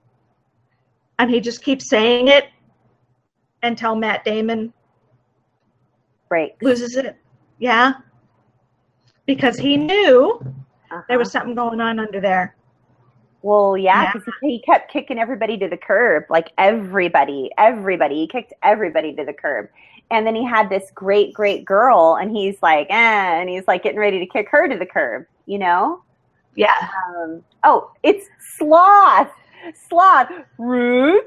And he just keeps saying it until Matt Damon Break. loses it. Yeah. Because he knew Uh-huh. there was something going on under there. Well, yeah, Yeah. because he kept kicking everybody to the curb, like everybody, everybody. He kicked everybody to the curb. And then he had this great, great girl, and he's like, eh, and he's like getting ready to kick her to the curb, you know? Yeah. Um, oh, it's Sloth. Sloth. Ruth,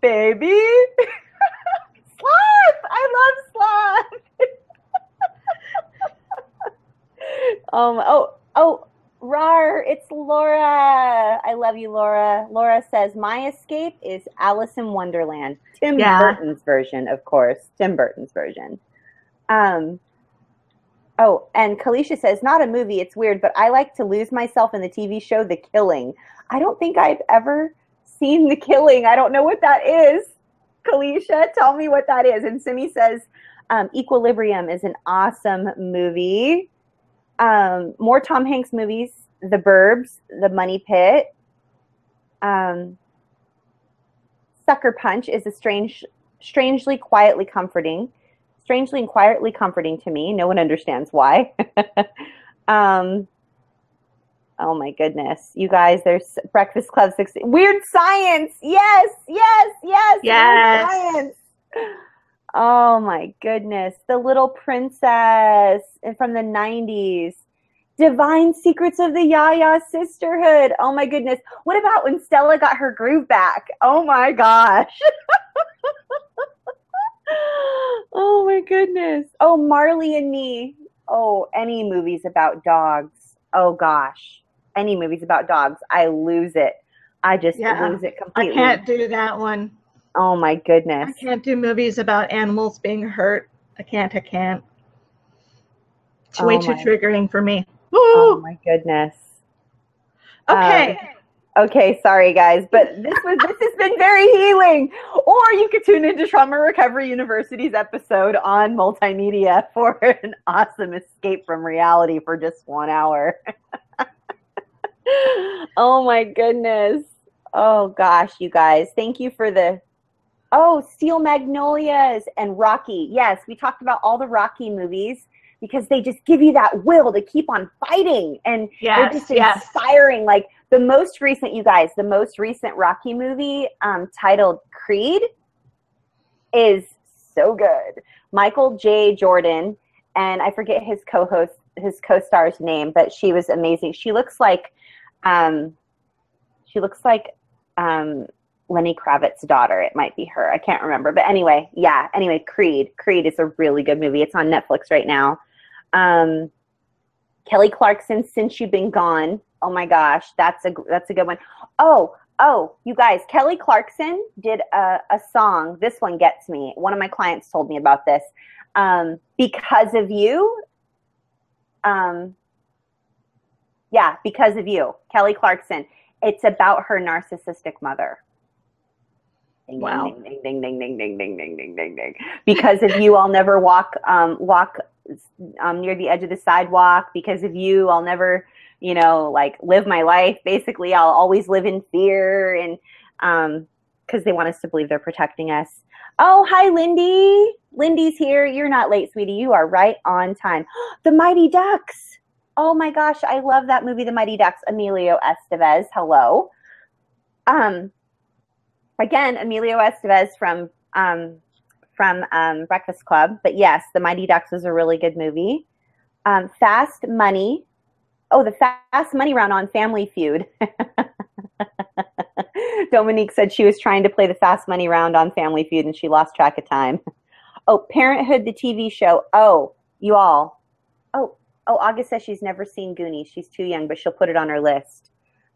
baby. sloth. I love Sloth. um, oh, oh, Rar, it's Laura. I love you, Laura. Laura says, My escape is Alice in Wonderland. Tim Yeah. Burton's version, of course. Tim Burton's version. Um, oh, and Kalisha says, Not a movie, it's weird, but I like to lose myself in the TV show The Killing. I don't think I've ever seen The Killing. I don't know what that is. Kalisha, tell me what that is. And Simi says, um, Equilibrium is an awesome movie. Um, more Tom Hanks movies, The Burbs, The Money Pit. Um, Sucker Punch is a strange, strangely quietly comforting, strangely and quietly comforting to me. No one understands why. um, oh my goodness, you guys! There's Breakfast Club six. Weird Science. Yes, yes, yes. Yes. Weird Science. Oh my goodness, The Little Princess from the '90s. Divine Secrets of the Yaya Sisterhood. Oh my goodness. What about when Stella got her groove back? Oh my gosh. oh my goodness. Oh, Marley and Me. Oh, any movies about dogs. Oh gosh. Any movies about dogs. I lose it. I just Yeah. lose it completely. I can't do that one. Oh my goodness. I can't do movies about animals being hurt. I can't. I can't. It's oh way Oh too triggering for me. Oh my goodness. Um, okay. Okay, sorry guys, but this was this has been very healing. Or you could tune into Trauma Recovery University's episode on multimedia for an awesome escape from reality for just one hour. oh my goodness. Oh gosh, you guys. Thank you for the Oh, Steel Magnolias and Rocky. Yes, we talked about all the Rocky movies because they just give you that will to keep on fighting and they're just Yes. inspiring. Like the most recent, you guys, the most recent Rocky movie um, titled Creed is so good. Michael J. Jordan, and I forget his co-host, his co-star's name, but she was amazing. She looks like, um, she looks like um, Lenny Kravitz's daughter. It might be her. I can't remember. But anyway, yeah. Anyway, Creed. Creed is a really good movie. It's on Netflix right now. Um, Kelly Clarkson, Since You've Been Gone. Oh my gosh, that's a that's a good one. Oh, oh, you guys, Kelly Clarkson did a, a song. This one gets me. One of my clients told me about this. Um, because of you. Um, yeah, because of you, Kelly Clarkson. It's about her narcissistic mother. Ding, Wow. Ding, ding, ding, ding, ding, ding, ding, ding, ding, ding, ding. Because of you, I'll never walk um, walk um, near the edge of the sidewalk. Because of you, I'll never, you know, like live my life. Basically, I'll always live in fear, and um, because they want us to believe they're protecting us. Oh, hi, Lindy. Lindy's here. You're not late, sweetie. You are right on time. the Mighty Ducks. Oh my gosh, I love that movie, The Mighty Ducks. Emilio Estevez. Hello. Um, again, Emilio Estevez from um, from um, Breakfast Club. But yes, The Mighty Ducks was a really good movie. Um, Fast Money. Oh, the Fast Money round on Family Feud. Dominique said she was trying to play the Fast Money round on Family Feud and she lost track of time. Oh, Parenthood, the TV show. Oh, you all. Oh, oh, August says she's never seen Goonies. She's too young, but she'll put it on her list.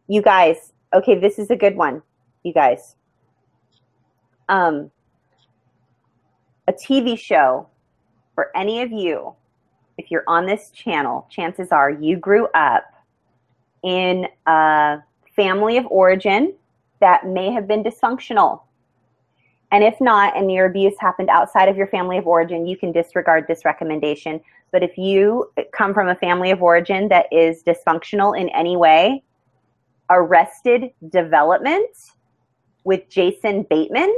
You guys, okay, this is a good one. You guys. Um, a TV show for any of you, if you're on this channel, chances are you grew up in a family of origin that may have been dysfunctional. And if not, and your abuse happened outside of your family of origin, you can disregard this recommendation. But if you come from a family of origin that is dysfunctional in any way, Arrested Development with Jason Bateman,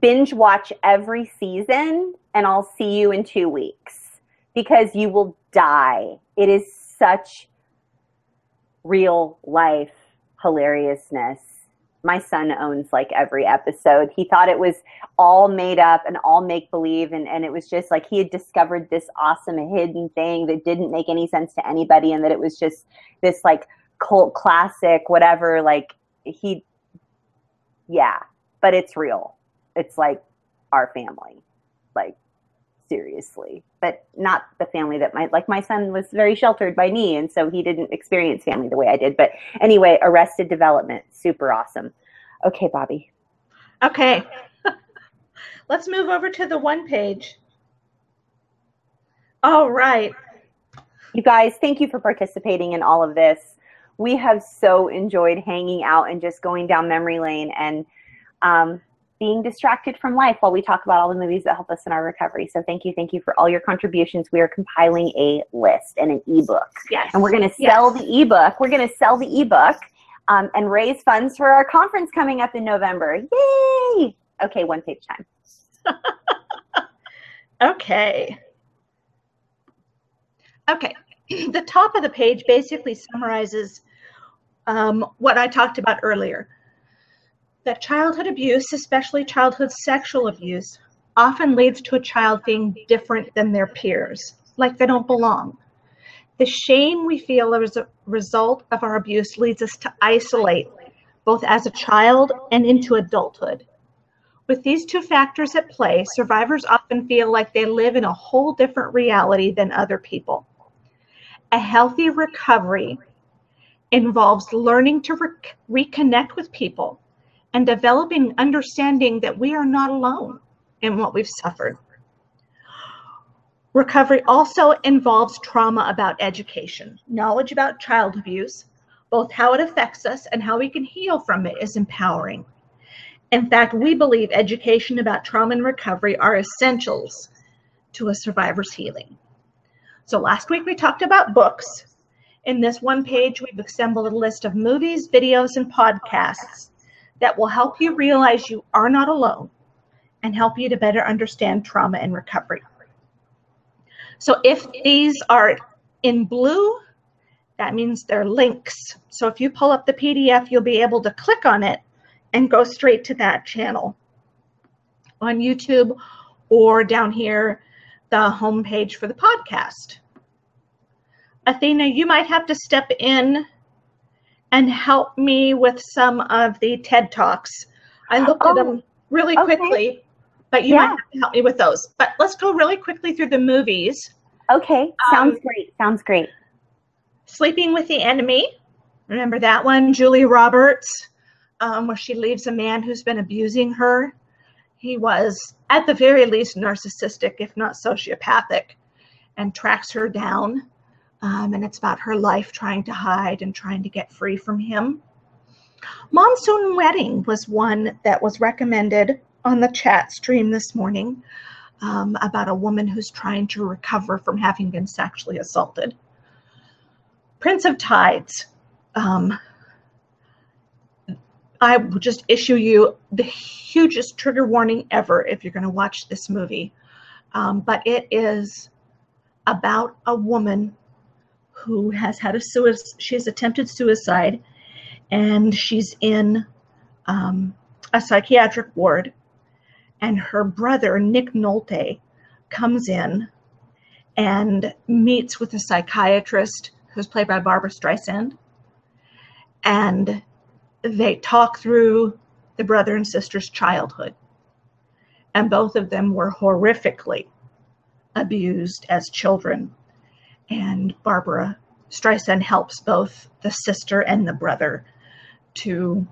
binge watch every season, and I'll see you in two weeks because you will die. It is such real life hilariousness my son owns like every episode. He thought it was all made up and all make believe. And, and it was just like he had discovered this awesome hidden thing that didn't make any sense to anybody. And that it was just this like cult classic, whatever. Like he, yeah, but it's real. It's like our family. Like seriously, but not the family that my like my son was very sheltered by me, and so he didn't experience family the way I did. But anyway, Arrested Development, super awesome. Okay, Bobby. Okay, let's move over to the one page. All right. You guys, thank you for participating in all of this. We have so enjoyed hanging out and just going down memory lane and um, being distracted from life while we talk about all the movies that help us in our recovery. So thank you, thank you for all your contributions. We are compiling a list and an ebook. Yes. And we're going to sell yes. the ebook. We're going to sell the ebook um, and raise funds for our conference coming up in November. Yay! Okay, one page time. okay. Okay. The top of the page basically summarizes um, what I talked about earlier that childhood abuse, especially childhood sexual abuse, often leads to a child being different than their peers, like they don't belong. The shame we feel as a result of our abuse leads us to isolate, both as a child and into adulthood. With these two factors at play, survivors often feel like they live in a whole different reality than other people. A healthy recovery involves learning to re- reconnect with people and developing understanding that we are not alone in what we've suffered. Recovery also involves trauma about education. Knowledge about child abuse, both how it affects us and how we can heal from it, is empowering. In fact, we believe education about trauma and recovery are essentials to a survivor's healing. So last week we talked about books. In this one page, we've assembled a list of movies, videos, and podcasts that will help you realize you are not alone and help you to better understand trauma and recovery. So if these are in blue, that means they're links. So if you pull up the PDF, you'll be able to click on it and go straight to that channel on YouTube or down here, the homepage for the podcast. Athena, you might have to step in and help me with some of the TED Talks. I looked oh, at them really okay. quickly, but you yeah. might have to help me with those. But let's go really quickly through the movies. Okay, sounds um, great. Sounds great. Sleeping with the Enemy. Remember that one? Julie Roberts, um, where she leaves a man who's been abusing her. He was, at the very least, narcissistic, if not sociopathic, and tracks her down um, and it's about her life trying to hide and trying to get free from him. Monsoon Wedding was one that was recommended on the chat stream this morning um, about a woman who's trying to recover from having been sexually assaulted. Prince of Tides. Um, I will just issue you the hugest trigger warning ever if you're going to watch this movie. Um, but it is about a woman who has had a suicide, she has attempted suicide, and she's in um, a psychiatric ward. And her brother, Nick Nolte, comes in and meets with a psychiatrist who's played by Barbra Streisand. And they talk through the brother and sister's childhood. And both of them were horrifically abused as children and Barbra Streisand helps both the sister and the brother to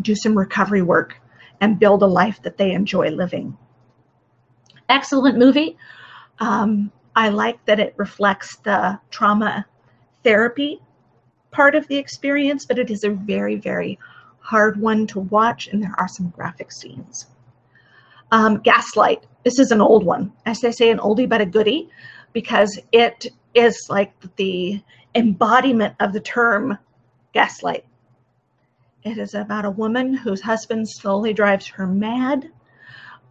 do some recovery work and build a life that they enjoy living. Excellent movie. Um, I like that it reflects the trauma therapy part of the experience, but it is a very, very hard one to watch, and there are some graphic scenes. Um, Gaslight. This is an old one. As they say, an oldie but a goodie, because it is like the embodiment of the term gaslight. It is about a woman whose husband slowly drives her mad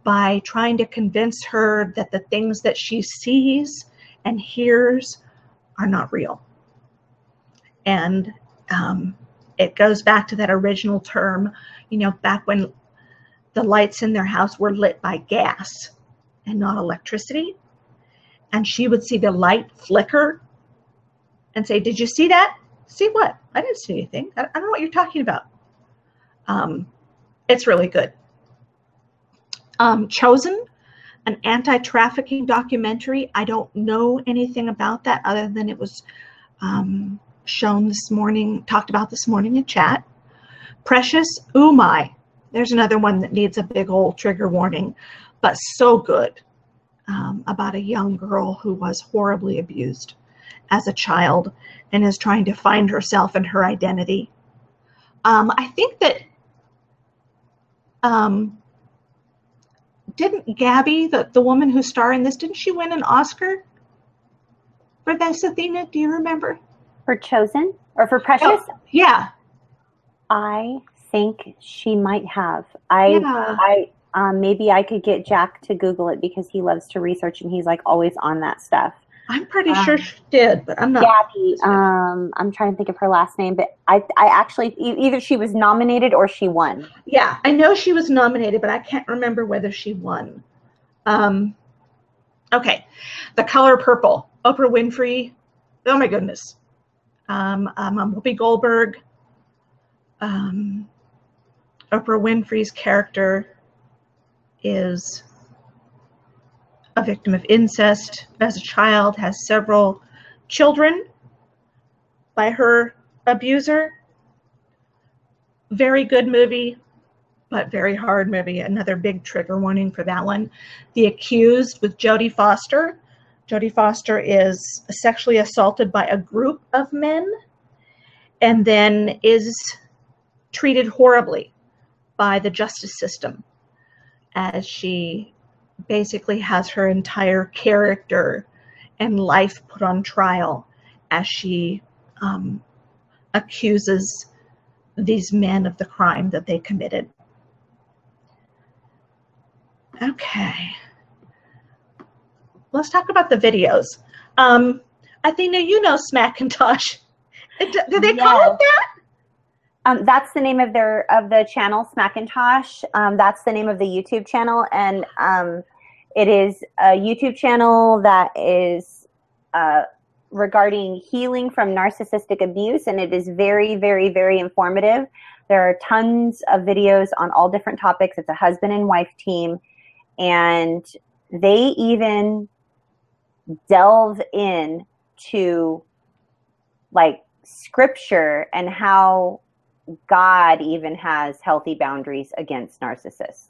by trying to convince her that the things that she sees and hears are not real. And um, it goes back to that original term, you know, back when the lights in their house were lit by gas and not electricity. And she would see the light flicker and say, Did you see that? See what? I didn't see anything. I, don't know what you're talking about. Um, it's really good. Um, Chosen, an anti trafficking documentary. I don't know anything about that other than it was um, shown this morning, talked about this morning in chat. Precious, Umai. there's another one that needs a big old trigger warning, but so good um, about a young girl who was horribly abused as a child and is trying to find herself and her identity. Um, I think that um, didn't Gabby, the, the woman who starred in this, didn't she win an Oscar for this, Athena? Do you remember? For Chosen or for Precious? Oh, yeah. I think she might have. I, Yeah. I, um, maybe I could get Jack to Google it because he loves to research and he's like always on that stuff. I'm pretty Um, sure she did, but I'm not. Gabby, um, I'm trying to think of her last name, but I, I actually either she was nominated or she won. Yeah, I know she was nominated, but I can't remember whether she won. Um, okay, The Color Purple, Oprah Winfrey. Oh my goodness. Um, um, um, Whoopi Goldberg. Um, Oprah Winfrey's character is a victim of incest as a child, has several children by her abuser. Very good movie but very hard movie. Another big trigger warning for that one. The Accused with Jodie Foster. Jodie Foster is sexually assaulted by a group of men and then is treated horribly by the justice system as she basically has her entire character and life put on trial as she um, accuses these men of the crime that they committed. Okay. Let's talk about the videos. Um, Athena, you know Smackintosh. Do do they call it that? Um, that's the name of their of the channel, Smackintosh. Um, that's the name of the YouTube channel, and um, it is a YouTube channel that is uh, regarding healing from narcissistic abuse, and it is very, very, very informative. There are tons of videos on all different topics. It's a husband and wife team, and they even delve in to like scripture and how God even has healthy boundaries against narcissists.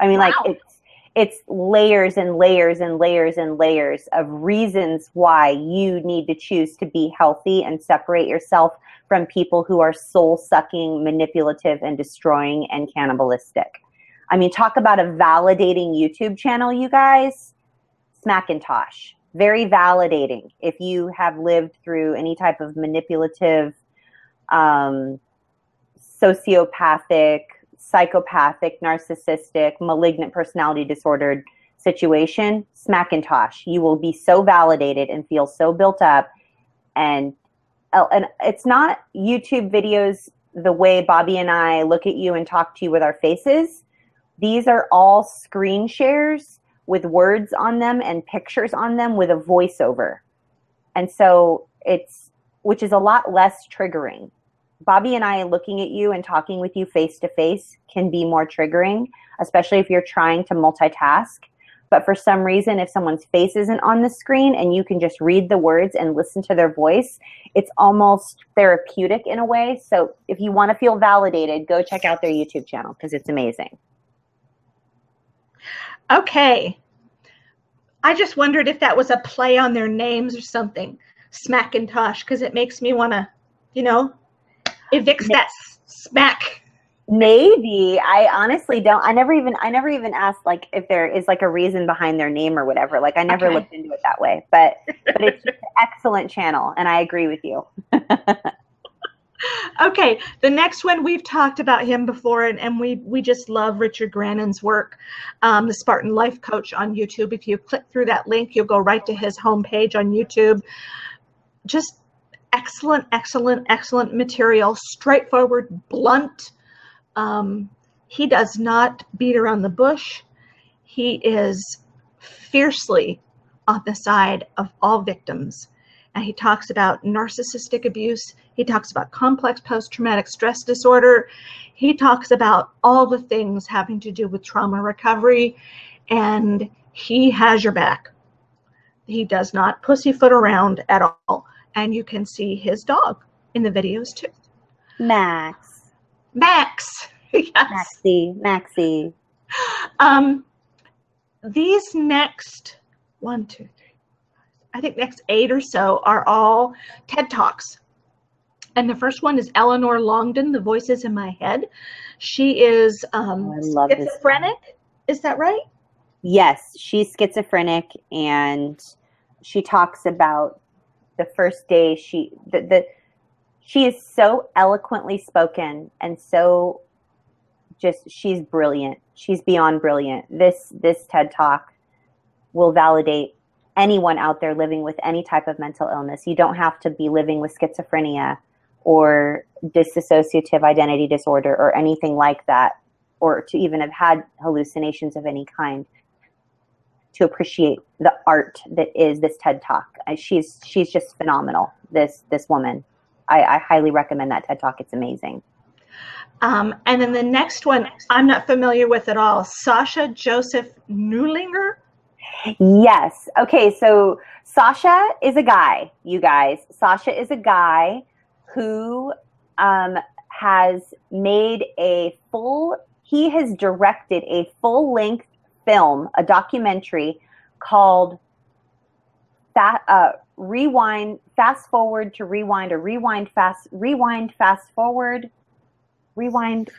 I mean, like it's it's layers and layers and layers and layers of reasons why you need to choose to be healthy and separate yourself from people who are soul sucking, manipulative, and destroying and cannibalistic. I mean, talk about a validating YouTube channel, you guys. Smackintosh. Very validating if you have lived through any type of manipulative, um, sociopathic, psychopathic, narcissistic, malignant personality disordered situation, Smackintosh. You will be so validated and feel so built up. And, and it's not YouTube videos the way Bobby and I look at you and talk to you with our faces. These are all screen shares with words on them and pictures on them with a voiceover. And so it's, which is a lot less triggering. Bobby and I looking at you and talking with you face to face can be more triggering, especially if you're trying to multitask. But for some reason, if someone's face isn't on the screen and you can just read the words and listen to their voice, it's almost therapeutic in a way. So if you want to feel validated, go check out their YouTube channel because it's amazing. Okay. I just wondered if that was a play on their names or something. Smackintosh, because it makes me want to, you know, evict Yeah. that smack. Maybe I honestly don't. I never even I never even asked like if there is like a reason behind their name or whatever. Like I never Okay. looked into it that way. But but it's just an excellent channel, and I agree with you. Okay, the next one we've talked about him before, and, and we we just love Richard Grannon's work, um, the Spartan Life Coach on YouTube. If you click through that link, you'll go right to his homepage on YouTube. Just excellent, excellent, excellent material, straightforward, blunt. Um, he does not beat around the bush. He is fiercely on the side of all victims. And he talks about narcissistic abuse. He talks about complex post traumatic stress disorder. He talks about all the things having to do with trauma recovery. And he has your back. He does not pussyfoot around at all. And you can see his dog in the videos too. Max, Max. yes. Maxie, Maxie. Um, these next one, two, three, I think next eight or so are all TED Talks. And the first one is Eleanor Longden, The Voices in My Head. She is um, Oh, I love this schizophrenic. Is that right? Yes, she's schizophrenic, and she talks about the first day she the, the she is so eloquently spoken and so just she's brilliant. She's beyond brilliant. This this TED talk will validate anyone out there living with any type of mental illness. You don't have to be living with schizophrenia or dissociative identity disorder or anything like that or to even have had hallucinations of any kind to appreciate the art that is this TED Talk. She's she's just phenomenal. This this woman, I, I highly recommend that TED Talk. It's amazing. Um, and then the next one, I'm not familiar with at all. Sasha Joseph Neulinger. Yes. Okay. So Sasha is a guy. You guys. Sasha is a guy who um, has made a full. He has directed a full length film, a documentary called that uh, rewind fast forward to rewind or rewind fast rewind fast forward rewind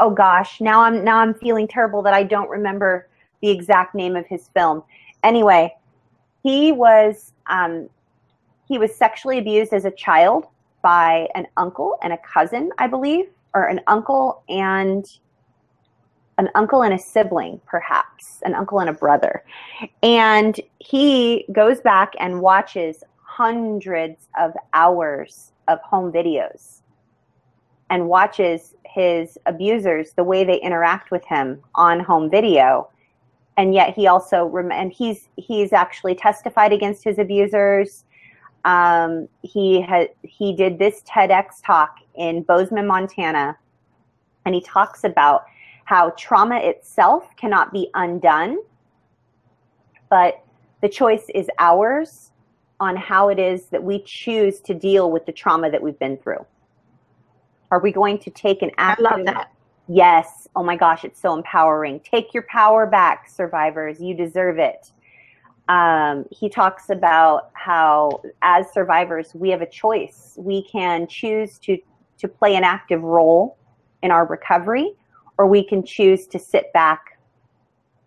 oh gosh now i'm now i'm feeling terrible that i don't remember the exact name of his film. Anyway he was um, he was sexually abused as a child by an uncle and a cousin i believe or an uncle and an uncle and a sibling perhaps an uncle and a brother. And he goes back and watches hundreds of hours of home videos and watches his abusers the way they interact with him on home video. And yet he also rem- and he's he's actually testified against his abusers. Um, he had he did this TEDx talk in Bozeman, Montana, and he talks about how trauma itself cannot be undone, but the choice is ours on how it is that we choose to deal with the trauma that we've been through. Are we going to take an I active love that. Yes. Oh my gosh, it's so empowering. Take your power back, survivors. You deserve it. Um, he talks about how, as survivors, we have a choice. We can choose to to play an active role in our recovery, or we can choose to sit back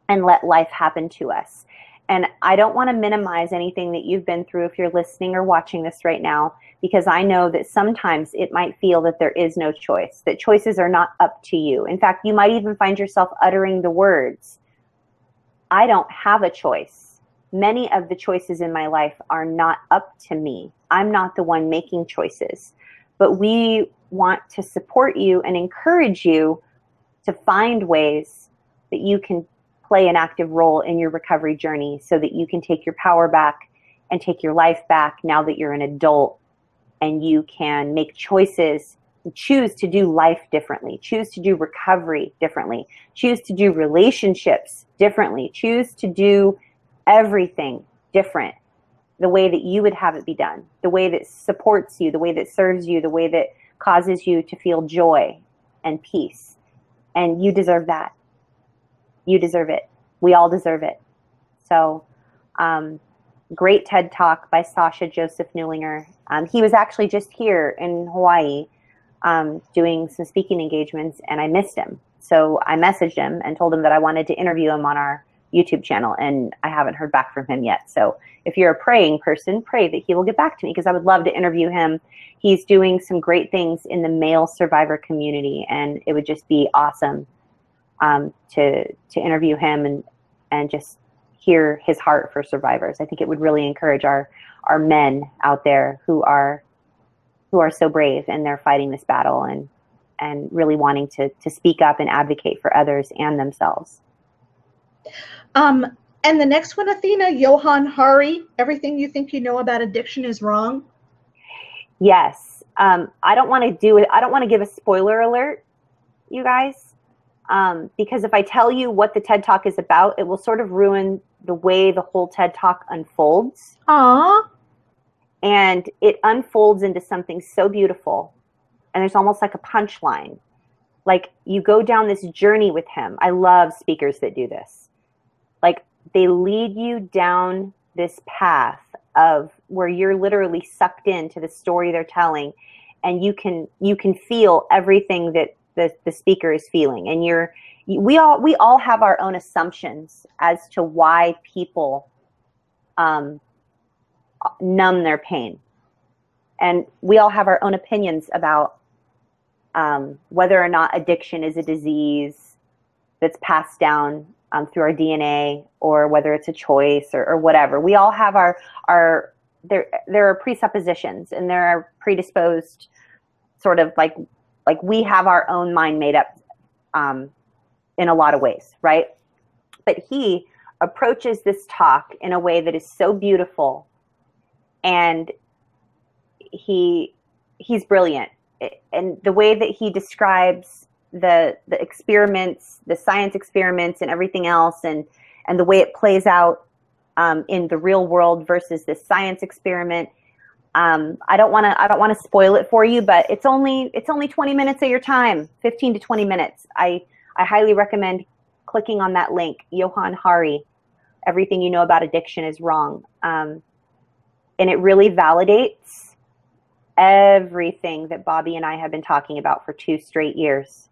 and let life happen to us. And I don't want to minimize anything that you've been through if you're listening or watching this right now, because I know that sometimes it might feel that there is no choice, that choices are not up to you. In fact, you might even find yourself uttering the words, I don't have a choice. Many of the choices in my life are not up to me. I'm not the one making choices. But we want to support you and encourage you to find ways that you can play an active role in your recovery journey so that you can take your power back and take your life back now that you're an adult and you can make choices choose to do life differently choose to do recovery differently choose to do relationships differently choose to do everything different the way that you would have it be done the way that supports you the way that serves you the way that causes you to feel joy and peace and you deserve that you deserve it. We all deserve it. So, um, great TED talk by Sasha Joseph Neulinger. Um, he was actually just here in Hawaii um, doing some speaking engagements and I missed him. So I messaged him and told him that I wanted to interview him on our YouTube channel, and I haven't heard back from him yet. So if you're a praying person, pray that he will get back to me because I would love to interview him. He's doing some great things in the male survivor community, and it would just be awesome um, to to interview him and and just hear his heart for survivors. I think it would really encourage our our men out there who are who are so brave and they're fighting this battle and and really wanting to to speak up and advocate for others and themselves. Um, and the next one, Athena, Johann Hari, everything you think you know about addiction is wrong. Yes. Um, I don't want to do it. I don't want to give a spoiler alert, you guys, um, because if I tell you what the TED Talk is about, it will sort of ruin the way the whole TED Talk unfolds. Aww. And it unfolds into something so beautiful. And there's almost like a punchline. Like you go down this journey with him. I love speakers that do this. Like they lead you down this path of where you're literally sucked into the story they're telling and you can you can feel everything that the, the speaker is feeling. And you're we all we all have our own assumptions as to why people um, numb their pain. And we all have our own opinions about um, whether or not addiction is a disease that's passed down um, through our DNA or whether it's a choice or, or whatever. We all have our our there there are presuppositions and there are predisposed sort of like like we have our own mind made up um, in a lot of ways, right? But he approaches this talk in a way that is so beautiful and he he's brilliant and the way that he describes the the experiments, the science experiments, and everything else, and and the way it plays out um, in the real world versus this science experiment. Um, I don't want to I don't want to spoil it for you, but it's only it's only 20 minutes of your time, 15 to 20 minutes. I I highly recommend clicking on that link, Johann Hari. Everything you know about addiction is wrong, um, and it really validates everything that Bobby and I have been talking about for two straight years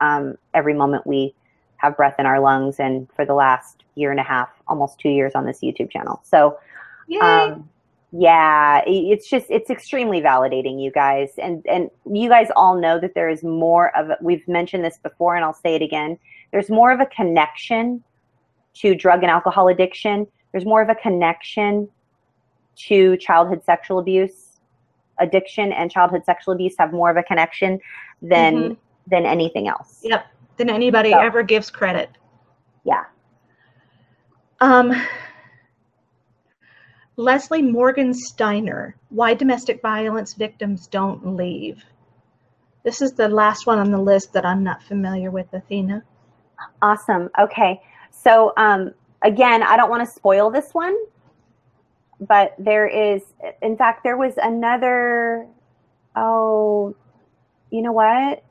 um, every moment we have breath in our lungs and for the last year and a half almost two years on this youtube channel. So um, yeah it's just it's extremely validating you guys. And and you guys all know that there is more of a, we've mentioned this before and i'll say it again. There's more of a connection to drug and alcohol addiction. There's more of a connection to childhood sexual abuse. Addiction and childhood sexual abuse have more of a connection than mm-hmm than anything else. Yep, than anybody so, ever gives credit. Yeah. Um, Leslie Morgan Steiner, Why Domestic Violence Victims Don't Leave. This is the last one on the list that I'm not familiar with, Athena. Awesome. Okay. So, um, again, I don't want to spoil this one, but there is, in fact, there was another, oh, you know what?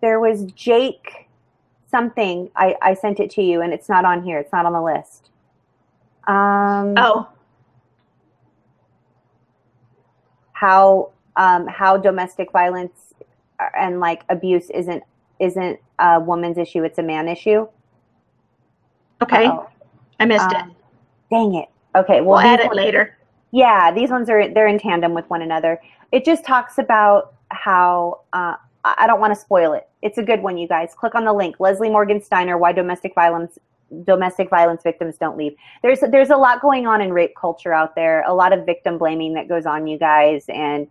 There was Jake something. I, I sent it to you and it's not on here. It's not on the list. Um, oh. How um, how domestic violence and like abuse isn't isn't a woman's issue. It's a man issue. Okay. Uh-oh. I missed um, it. Dang it. Okay. Well, we'll add it later. Yeah, these ones are they're in tandem with one another. It just talks about how uh, I don't want to spoil it. It's a good one, you guys. Click on the link. Leslie Morgan Steiner, Why Domestic Violence Domestic Violence Victims Don't Leave. There's there's a lot going on in rape culture out there. A lot of victim blaming that goes on, you guys, and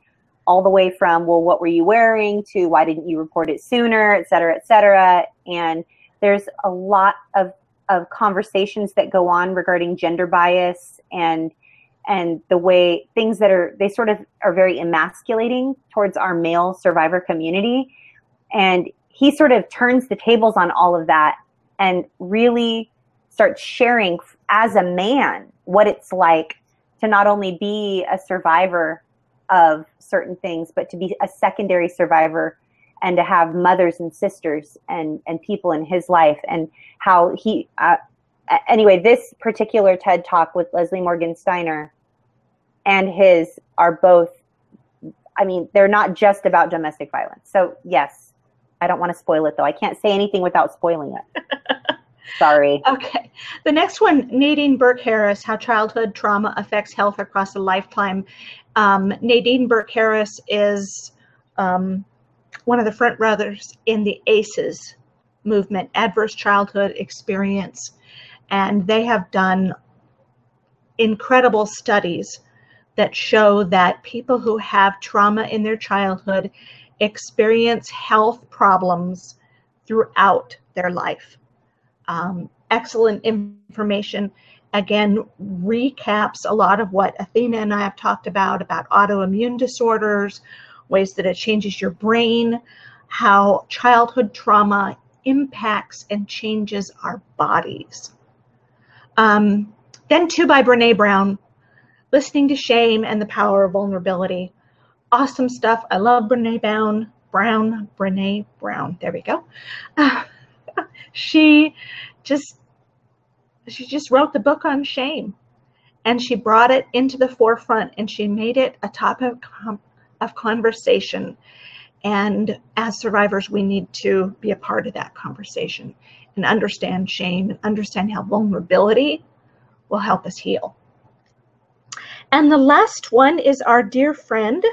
all the way from well, what were you wearing to why didn't you report it sooner, et cetera, et cetera. And there's a lot of of conversations that go on regarding gender bias and and the way things that are they sort of are very emasculating towards our male survivor community and he sort of turns the tables on all of that and really starts sharing as a man what it's like to not only be a survivor of certain things but to be a secondary survivor and to have mothers and sisters and and people in his life and how he uh, anyway this particular ted talk with leslie morgan steiner and his are both I mean, they're not just about domestic violence. So, yes, I don't want to spoil it though. I can't say anything without spoiling it. Sorry. Okay. The next one, Nadine Burke Harris, How Childhood Trauma Affects Health Across a Lifetime. Um, Nadine Burke Harris is um, one of the front runners in the ACEs movement, Adverse Childhood Experience. And they have done incredible studies that show that people who have trauma in their childhood experience health problems throughout their life. Um, excellent information. Again, recaps a lot of what Athena and I have talked about about autoimmune disorders, ways that it changes your brain, how childhood trauma impacts and changes our bodies. Um, then, two by Brene Brown, Listening to Shame and the Power of Vulnerability. Awesome stuff. I love Brene Brown. Brown, Brene Brown. There we go. Uh, she just she just wrote the book on shame and she brought it into the forefront and she made it a topic of conversation and as survivors we need to be a part of that conversation and understand shame and understand how vulnerability will help us heal and the last one is our dear friend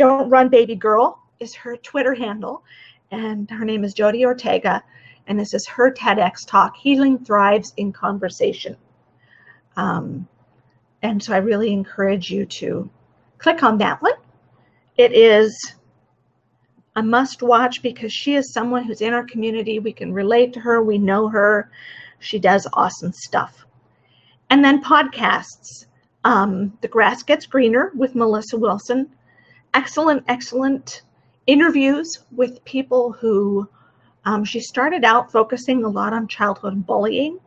don't run baby girl is her twitter handle and her name is jody ortega and this is her TEDx talk, Healing Thrives in Conversation. Um, and so I really encourage you to click on that one. It is a must watch because she is someone who's in our community. We can relate to her, we know her. She does awesome stuff. And then podcasts. Um, the Grass Gets Greener with Melissa Wilson. Excellent, excellent interviews with people who um, she started out focusing a lot on childhood bullying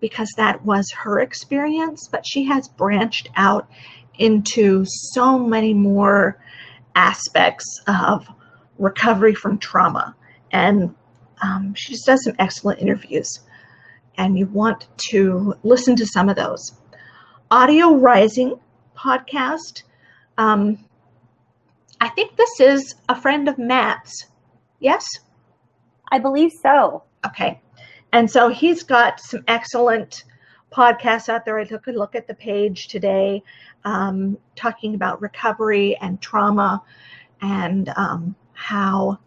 because that was her experience, but she has branched out into so many more aspects of recovery from trauma. And um, she just does some excellent interviews. And you want to listen to some of those. Audio Rising podcast. Um, I think this is a friend of Matt's. Yes? I believe so. Okay. And so he's got some excellent podcasts out there. I took a look at the page today um, talking about recovery and trauma and um, how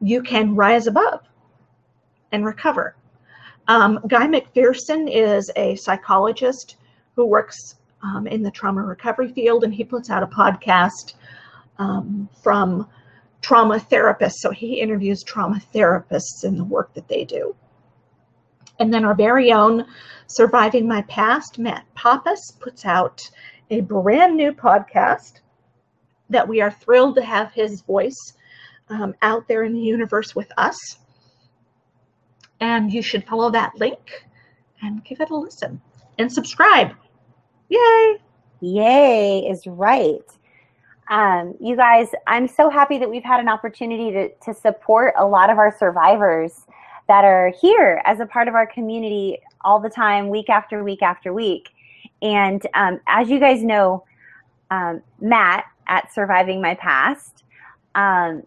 you can rise above and recover. Um, Guy Macpherson is a psychologist who works um, in the trauma recovery field, and he puts out a podcast um, from trauma therapists. So he interviews trauma therapists in the work that they do. And then our very own Surviving My Past, Matt Pappas, puts out a brand new podcast that we are thrilled to have his voice um, out there in the universe with us. And you should follow that link and give it a listen and subscribe. Yay! Yay is right. Um, you guys, I'm so happy that we've had an opportunity to, to support a lot of our survivors that are here as a part of our community all the time, week after week after week. And um, as you guys know, um, Matt at Surviving My Past, um,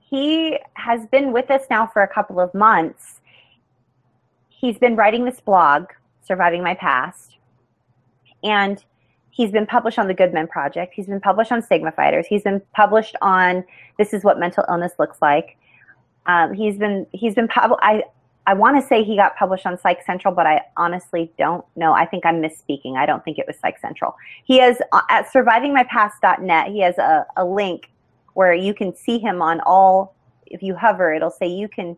he has been with us now for a couple of months. He's been writing this blog, Surviving My Past. And He's been published on the Good Men Project. He's been published on Stigma Fighters. He's been published on This Is What Mental Illness Looks Like. Um, he's been he's been pub- I I want to say he got published on Psych Central, but I honestly don't know. I think I'm misspeaking. I don't think it was Psych Central. He has uh, at survivingmypast.net. He has a, a link where you can see him on all. If you hover, it'll say you can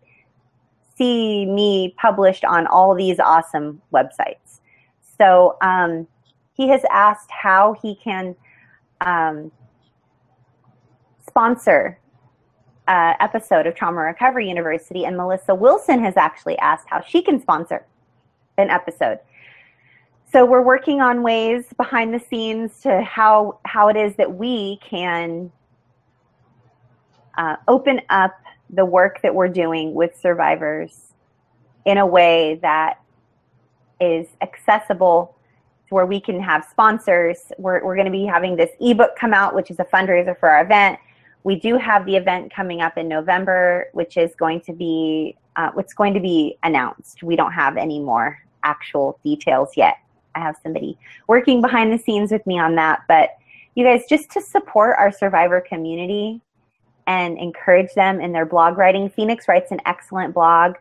see me published on all these awesome websites. So um, he has asked how he can um, sponsor an episode of Trauma Recovery University, and Melissa Wilson has actually asked how she can sponsor an episode. So we're working on ways behind the scenes to how how it is that we can uh, open up the work that we're doing with survivors in a way that is accessible where we can have sponsors. We're, we're going to be having this ebook come out, which is a fundraiser for our event. We do have the event coming up in November, which is going to be uh, what's going to be announced. We don't have any more actual details yet. I have somebody working behind the scenes with me on that, but you guys, just to support our survivor community and encourage them in their blog writing. Phoenix writes an excellent blog.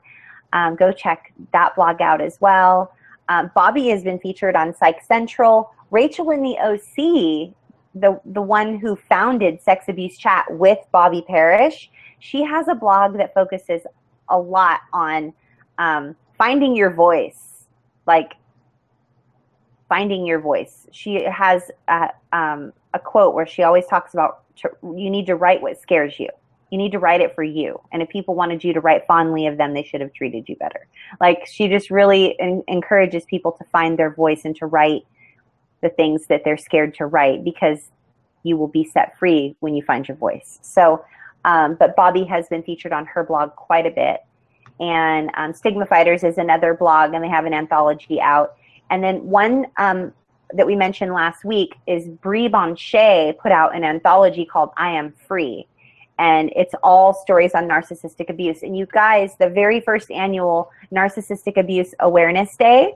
Um, go check that blog out as well. Um, Bobby has been featured on Psych Central. Rachel in the OC, the, the one who founded Sex Abuse Chat with Bobby Parrish, she has a blog that focuses a lot on um, finding your voice, like finding your voice. She has a, um, a quote where she always talks about you need to write what scares you. You need to write it for you. And if people wanted you to write fondly of them, they should have treated you better. Like she just really encourages people to find their voice and to write the things that they're scared to write because you will be set free when you find your voice. So, um, but Bobby has been featured on her blog quite a bit. And um, Stigma Fighters is another blog, and they have an anthology out. And then one um, that we mentioned last week is Brie Bonchet put out an anthology called I Am Free. And it's all stories on narcissistic abuse. And you guys, the very first annual Narcissistic Abuse Awareness Day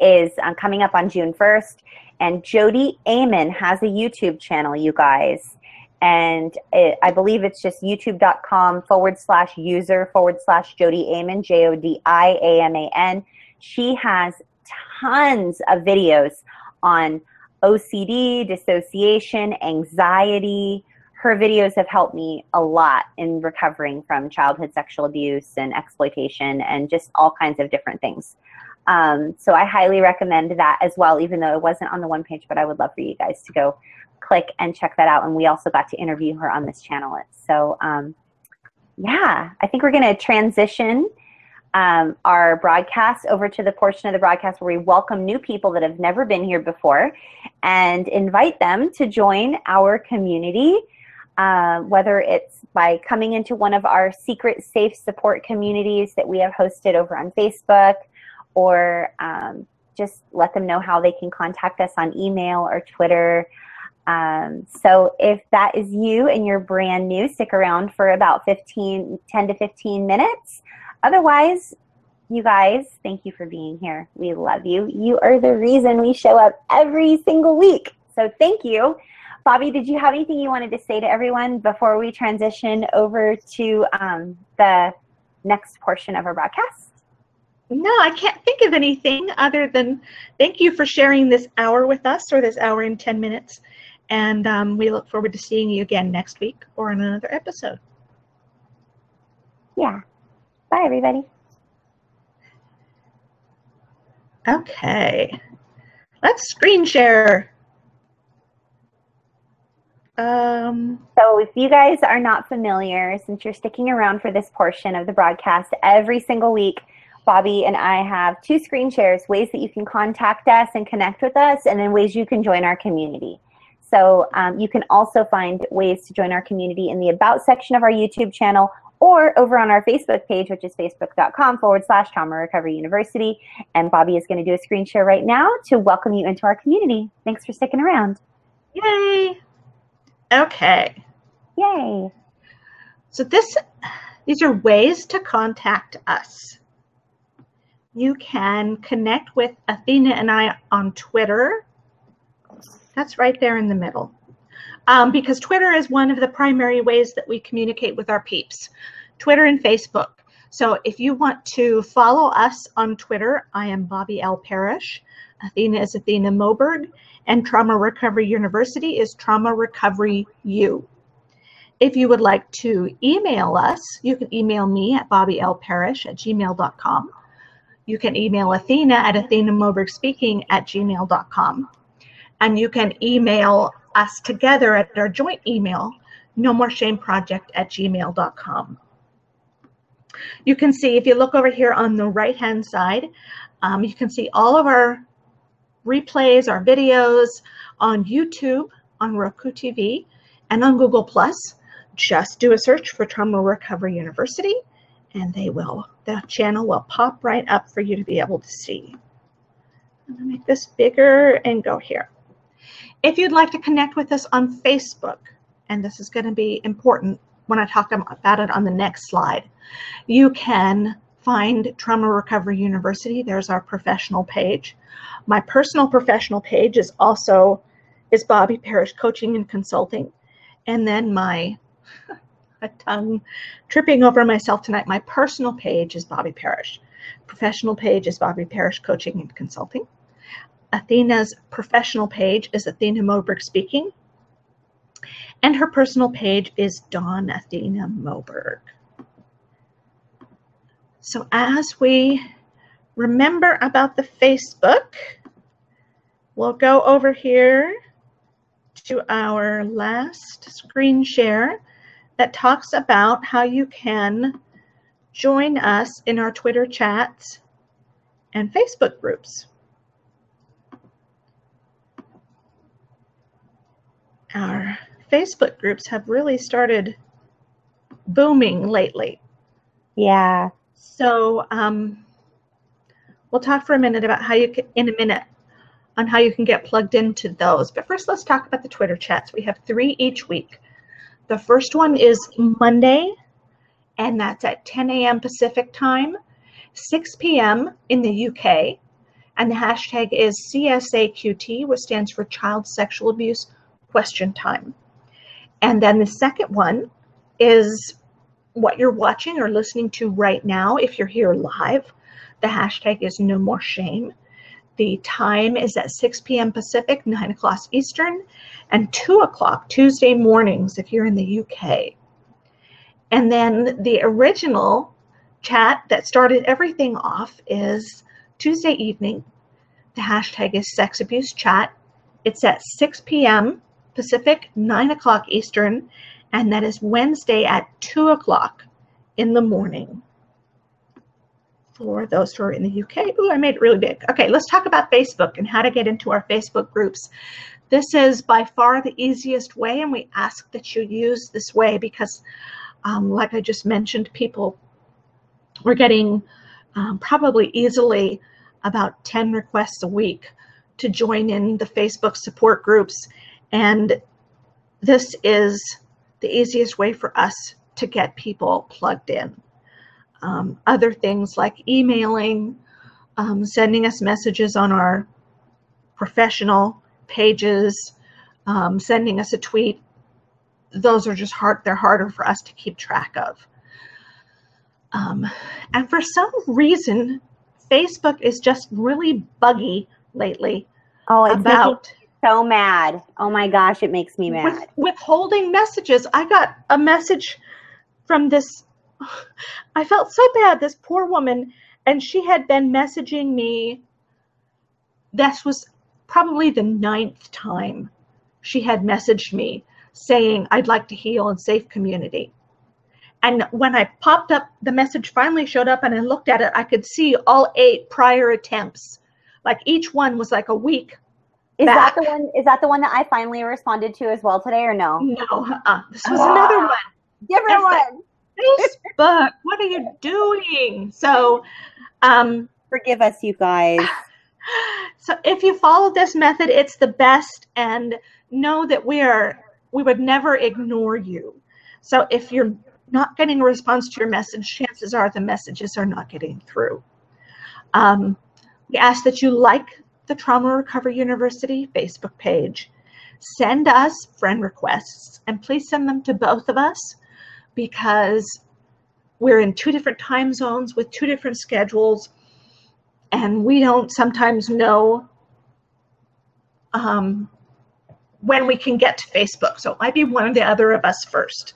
is uh, coming up on June 1st. And Jodi Aman has a YouTube channel, you guys. And it, I believe it's just youtube.com forward slash user forward slash Jodi Aman, J O D I A M A N. She has tons of videos on OCD, dissociation, anxiety. Her videos have helped me a lot in recovering from childhood sexual abuse and exploitation and just all kinds of different things. Um, so I highly recommend that as well, even though it wasn't on the one page, but I would love for you guys to go click and check that out. And we also got to interview her on this channel. So um, yeah, I think we're going to transition um, our broadcast over to the portion of the broadcast where we welcome new people that have never been here before and invite them to join our community, uh, whether it's by coming into one of our secret safe support communities that we have hosted over on Facebook or um, just let them know how they can contact us on email or Twitter. Um, so if that is you and you're brand new, stick around for about 15, 10 to 15 minutes. Otherwise, you guys, thank you for being here. We love you. You are the reason we show up every single week. So thank you. Bobby, did you have anything you wanted to say to everyone before we transition over to um, the next portion of our broadcast? No, I can't think of anything other than thank you for sharing this hour with us or this hour and 10 minutes. And um, we look forward to seeing you again next week or in another episode. Yeah. Bye, everybody. Okay. Let's screen share. Um, so if you guys are not familiar, since you're sticking around for this portion of the broadcast, every single week, Bobby and I have two screen shares, ways that you can contact us and connect with us, and then ways you can join our community. So um, you can also find ways to join our community in the About section of our YouTube channel or over on our Facebook page, which is facebook.com forward slash trauma recovery university. And Bobby is going to do a screen share right now to welcome you into our community. Thanks for sticking around. Yay. Okay. Yay. So this, these are ways to contact us. You can connect with Athena and I on Twitter. That's right there in the middle um, because Twitter is one of the primary ways that we communicate with our peeps, Twitter and Facebook. So if you want to follow us on Twitter, I am Bobby L. Parrish. Athena is Athena Moberg, and Trauma Recovery University is Trauma Recovery U. If you would like to email us, you can email me at bobbylparrish at gmail.com. You can email Athena at Athena Moberg Speaking at gmail.com. And you can email us together at our joint email, no more shame project at gmail.com. You can see, if you look over here on the right hand side, um, you can see all of our replays, our videos on YouTube, on Roku TV, and on Google Plus. Just do a search for Trauma Recovery University, and they will, the channel will pop right up for you to be able to see. I'm gonna make this bigger and go here. If you'd like to connect with us on Facebook, and this is gonna be important when I talk about it on the next slide, you can find Trauma Recovery University. There's our professional page. My personal professional page is also is Bobby Parrish Coaching and Consulting. And then my tongue tripping over myself tonight. My personal page is Bobby Parrish. Professional page is Bobby Parrish Coaching and Consulting. Athena's professional page is Athena Moberg Speaking. And her personal page is Dawn Athena Moberg. So as we remember about the Facebook, we'll go over here to our last screen share that talks about how you can join us in our Twitter chats and Facebook groups. Our Facebook groups have really started booming lately. Yeah. So um, we'll talk for a minute about how you can, in a minute, on how you can get plugged into those. But first, let's talk about the Twitter chats. We have three each week. The first one is Monday, and that's at 10 a.m. Pacific time, 6 p.m. in the UK. And the hashtag is CSAQT, which stands for Child Sexual Abuse Question Time. And then the second one is what you're watching or listening to right now if you're here live. The hashtag is No More Shame. The time is at 6 p.m. Pacific, 9 o'clock Eastern, and 2 o'clock Tuesday mornings if you're in the UK. And then the original chat that started everything off is Tuesday evening. The hashtag is Sex Abuse Chat. It's at 6 p.m. Pacific, 9 o'clock Eastern, and that is Wednesday at 2 o'clock in the morning for those who are in the UK. Oh, I made it really big. Okay, let's talk about Facebook and how to get into our Facebook groups. This is by far the easiest way, and we ask that you use this way because, um, like I just mentioned, people were getting um, probably easily about 10 requests a week to join in the Facebook support groups. And this is the easiest way for us to get people plugged in. Um, other things like emailing, um, sending us messages on our professional pages, um, sending us a tweet, those are just hard, they're harder for us to keep track of. Um, and for some reason, Facebook is just really buggy lately. Oh, it's about so mad. Oh my gosh, it makes me mad. With, withholding messages. I got a message from this. I felt so bad. This poor woman, and she had been messaging me. This was probably the ninth time she had messaged me saying, I'd like to heal in safe community. And when I popped up, the message finally showed up and I looked at it, I could see all eight prior attempts. Like each one was like a week is back. that the one? Is that the one that I finally responded to as well today, or no? No, uh, this was another one. Different one. Facebook, what are you doing? So, um, forgive us, you guys. So, if you follow this method, it's the best, and know that we are we would never ignore you. So, if you're not getting a response to your message, chances are the messages are not getting through. Um, we ask that you like the Trauma Recovery University Facebook page. Send us friend requests and please send them to both of us because we're in two different time zones with two different schedules and we don't sometimes know um, when we can get to Facebook. So it might be one or the other of us first.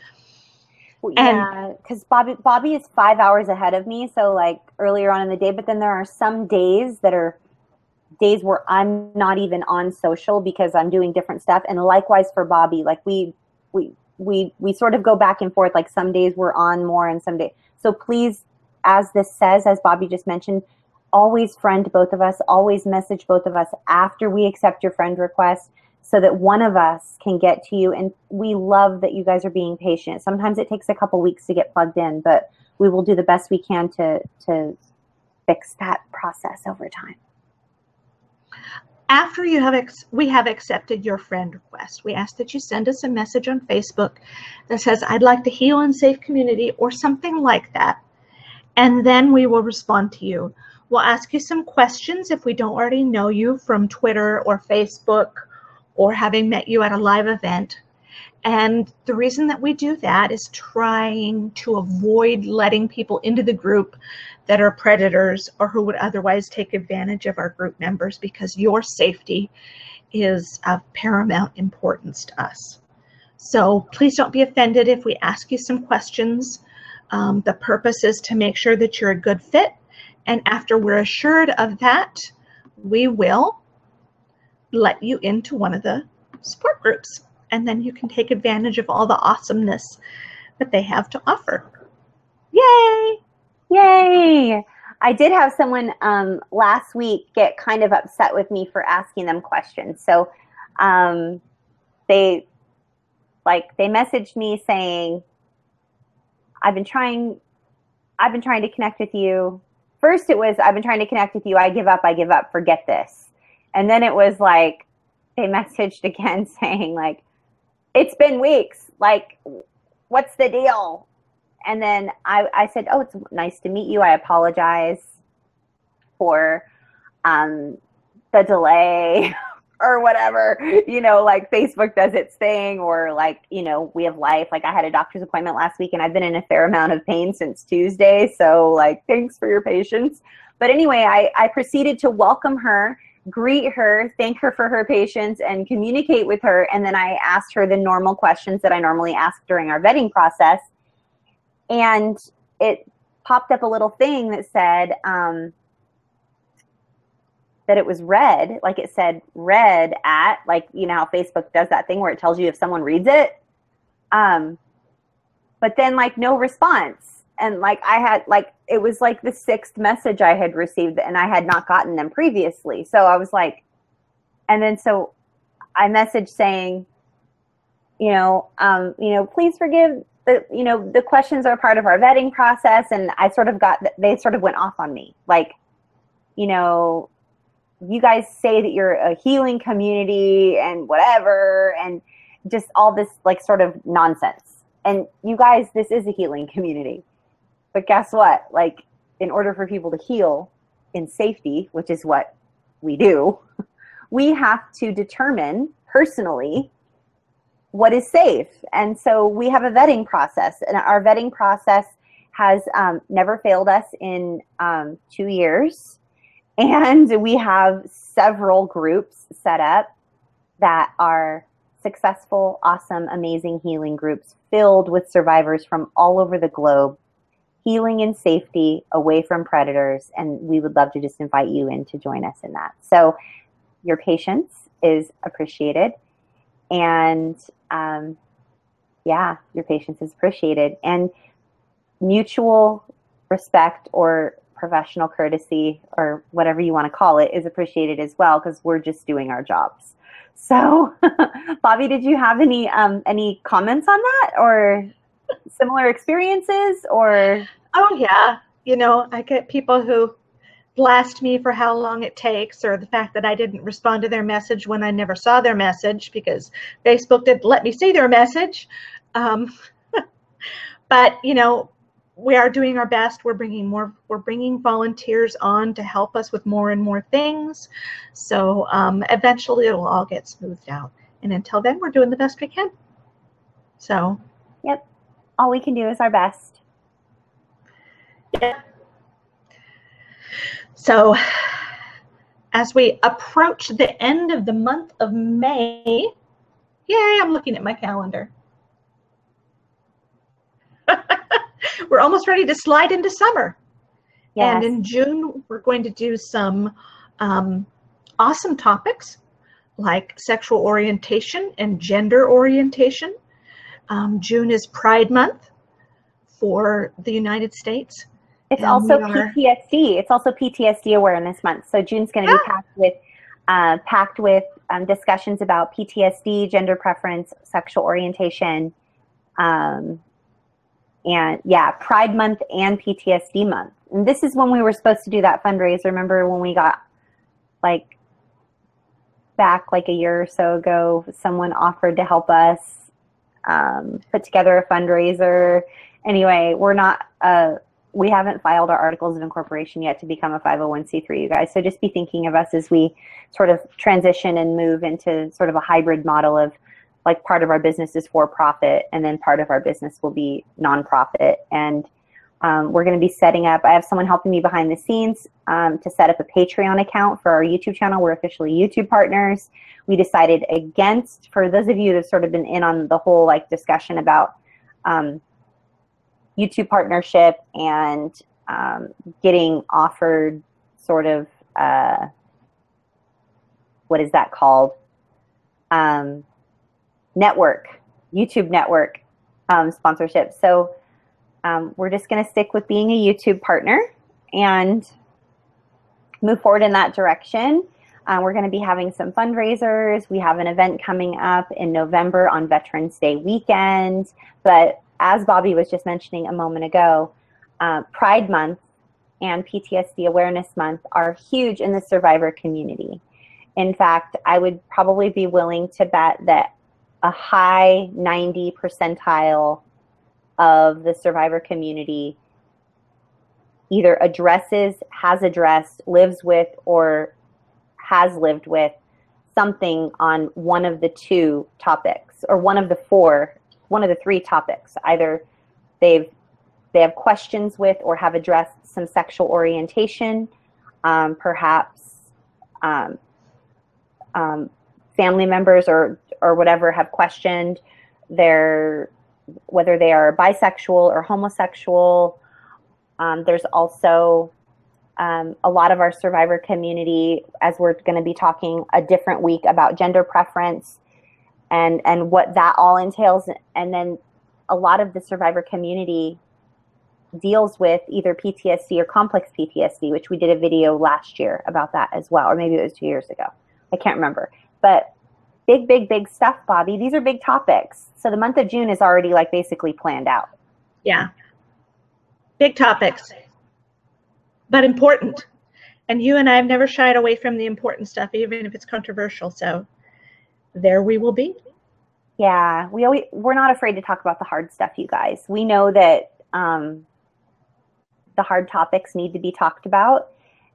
Yeah, because Bobby Bobby is five hours ahead of me, so like earlier on in the day. But then there are some days that are days where I'm not even on social because I'm doing different stuff. And likewise for Bobby, like we we we we sort of go back and forth. Like some days we're on more and some days. So please, as this says, as Bobby just mentioned, always friend both of us, always message both of us after we accept your friend request so that one of us can get to you. And we love that you guys are being patient. Sometimes it takes a couple weeks to get plugged in, but we will do the best we can to to fix that process over time. After you have we have accepted your friend request, we ask that you send us a message on Facebook that says, I'd like to heal in safe community or something like that. And then we will respond to you. We'll ask you some questions if we don't already know you from Twitter or Facebook or having met you at a live event. And the reason that we do that is trying to avoid letting people into the group that are predators or who would otherwise take advantage of our group members because your safety is of paramount importance to us. So please don't be offended if we ask you some questions. Um, the purpose is to make sure that you're a good fit. And after we're assured of that, we will let you into one of the support groups and then you can take advantage of all the awesomeness that they have to offer. Yay! Yay! I did have someone um, last week get kind of upset with me for asking them questions. So um, they like they messaged me saying, "I've been trying, I've been trying to connect with you." First, it was, "I've been trying to connect with you. I give up. I give up. Forget this." And then it was like they messaged again saying like, it's been weeks. Like, what's the deal? And then I, I said, oh, it's nice to meet you. I apologize for um, the delay or whatever. You know, like Facebook does its thing, or like, you know, we have life. Like, I had a doctor's appointment last week and I've been in a fair amount of pain since Tuesday. So, like, thanks for your patience. But anyway, I, I proceeded to welcome her greet her, thank her for her patience, and communicate with her. And then I asked her the normal questions that I normally ask during our vetting process. And it popped up a little thing that said um, that it was read, like it said read at, like, you know how Facebook does that thing where it tells you if someone reads it. Um, but then, like, no response and like I had like it was like the sixth message I had received and I had not gotten them previously. So I was like and then so I messaged saying, you know, um, you know, please forgive the you know, the questions are part of our vetting process and I sort of got they sort of went off on me. Like, you know, you guys say that you're a healing community and whatever and just all this like sort of nonsense. And you guys, this is a healing community but guess what? Like, in order for people to heal in safety, which is what we do, we have to determine personally what is safe. And so we have a vetting process, and our vetting process has um, never failed us in um, two years. And we have several groups set up that are successful, awesome, amazing healing groups filled with survivors from all over the globe healing in safety away from predators. And we would love to just invite you in to join us in that. So your patience is appreciated. And um, yeah, your patience is appreciated. And mutual respect or professional courtesy or whatever you want to call it is appreciated as well because we're just doing our jobs. So, Bobby, did you have any um, any comments on that or similar experiences or oh yeah you know i get people who blast me for how long it takes or the fact that i didn't respond to their message when i never saw their message because facebook didn't let me see their message. Um, but you know we are doing our best. We're bringing more we're bringing volunteers on to help us with more and more things. So um, eventually it'll all get smoothed out. And until then we're doing the best we can. So. Yep. All we can do is our best. Yeah. So, as we approach the end of the month of May, yay, I'm looking at my calendar. we're almost ready to slide into summer. Yes. And in June, we're going to do some um, awesome topics like sexual orientation and gender orientation. Um, June is Pride Month for the United States. It's and also. PTSD. It's also PTSD Awareness Month. So June's going to be packed with uh, packed with um, discussions about PTSD, gender preference, sexual orientation, um, and yeah, Pride Month and PTSD Month. And this is when we were supposed to do that fundraiser. Remember when we got like back like a year or so ago, someone offered to help us um, put together a fundraiser. Anyway, we're not, uh, we haven't filed our articles of incorporation yet to become a 501c3, you guys. So just be thinking of us as we sort of transition and move into sort of a hybrid model of like part of our business is for profit and then part of our business will be nonprofit. And um, we're going to be setting up, I have someone helping me behind the scenes um, to set up a Patreon account for our YouTube channel. We're officially YouTube partners. We decided against, for those of you that have sort of been in on the whole like discussion about um, YouTube partnership and um, getting offered sort of, uh, what is that called? Um, network, YouTube network um, sponsorship. So um, we're just going to stick with being a YouTube partner and move forward in that direction. Um, we're going to be having some fundraisers. We have an event coming up in November on Veterans Day weekend. But as Bobby was just mentioning a moment ago, uh, Pride Month and PTSD Awareness Month are huge in the survivor community. In fact, I would probably be willing to bet that a high 90 percentile of the survivor community either addresses, has addressed, lives with, or has lived with something on one of the two topics or one of the four, one of the three topics. Either they've they have questions with or have addressed some sexual orientation, um, perhaps um, um, family members or or whatever have questioned their whether they are bisexual or homosexual. Um, there's also um, a lot of our survivor community, as we're going to be talking a different week about gender preference and and what that all entails, and then a lot of the survivor community deals with either PTSD or complex PTSD, which we did a video last year about that as well, or maybe it was two years ago. I can't remember, but big, big, big stuff, Bobby. These are big topics. So the month of June is already like basically planned out. Yeah. Big topics, but important. And you and I have never shied away from the important stuff, even if it's controversial. So there we will be. Yeah, we always, we're not afraid to talk about the hard stuff, you guys. We know that um, the hard topics need to be talked about,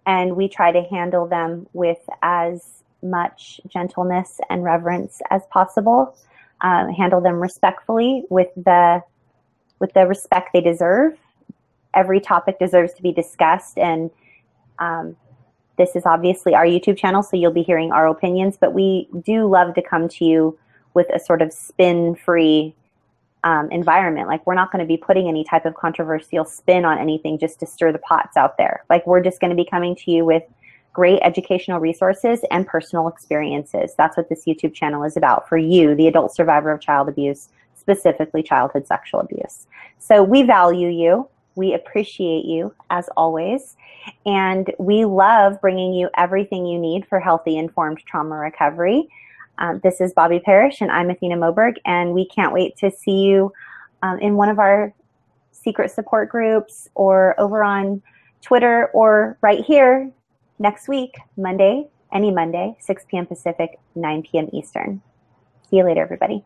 and we try to handle them with as much gentleness and reverence as possible. Uh, handle them respectfully with the with the respect they deserve. Every topic deserves to be discussed, and um, this is obviously our YouTube channel, so you'll be hearing our opinions. But we do love to come to you with a sort of spin-free um, environment. Like we're not going to be putting any type of controversial spin on anything just to stir the pots out there. Like we're just going to be coming to you with great educational resources and personal experiences. That's what this YouTube channel is about for you, the adult survivor of child abuse, specifically childhood sexual abuse. So we value you. We appreciate you as always. And we love bringing you everything you need for healthy, informed trauma recovery. Um, this is Bobby Parrish, and I'm Athena Moberg, and we can't wait to see you um, in one of our secret support groups or over on Twitter or right here next week, Monday, any Monday, 6 p.m. Pacific, 9 p.m. Eastern. See you later, everybody.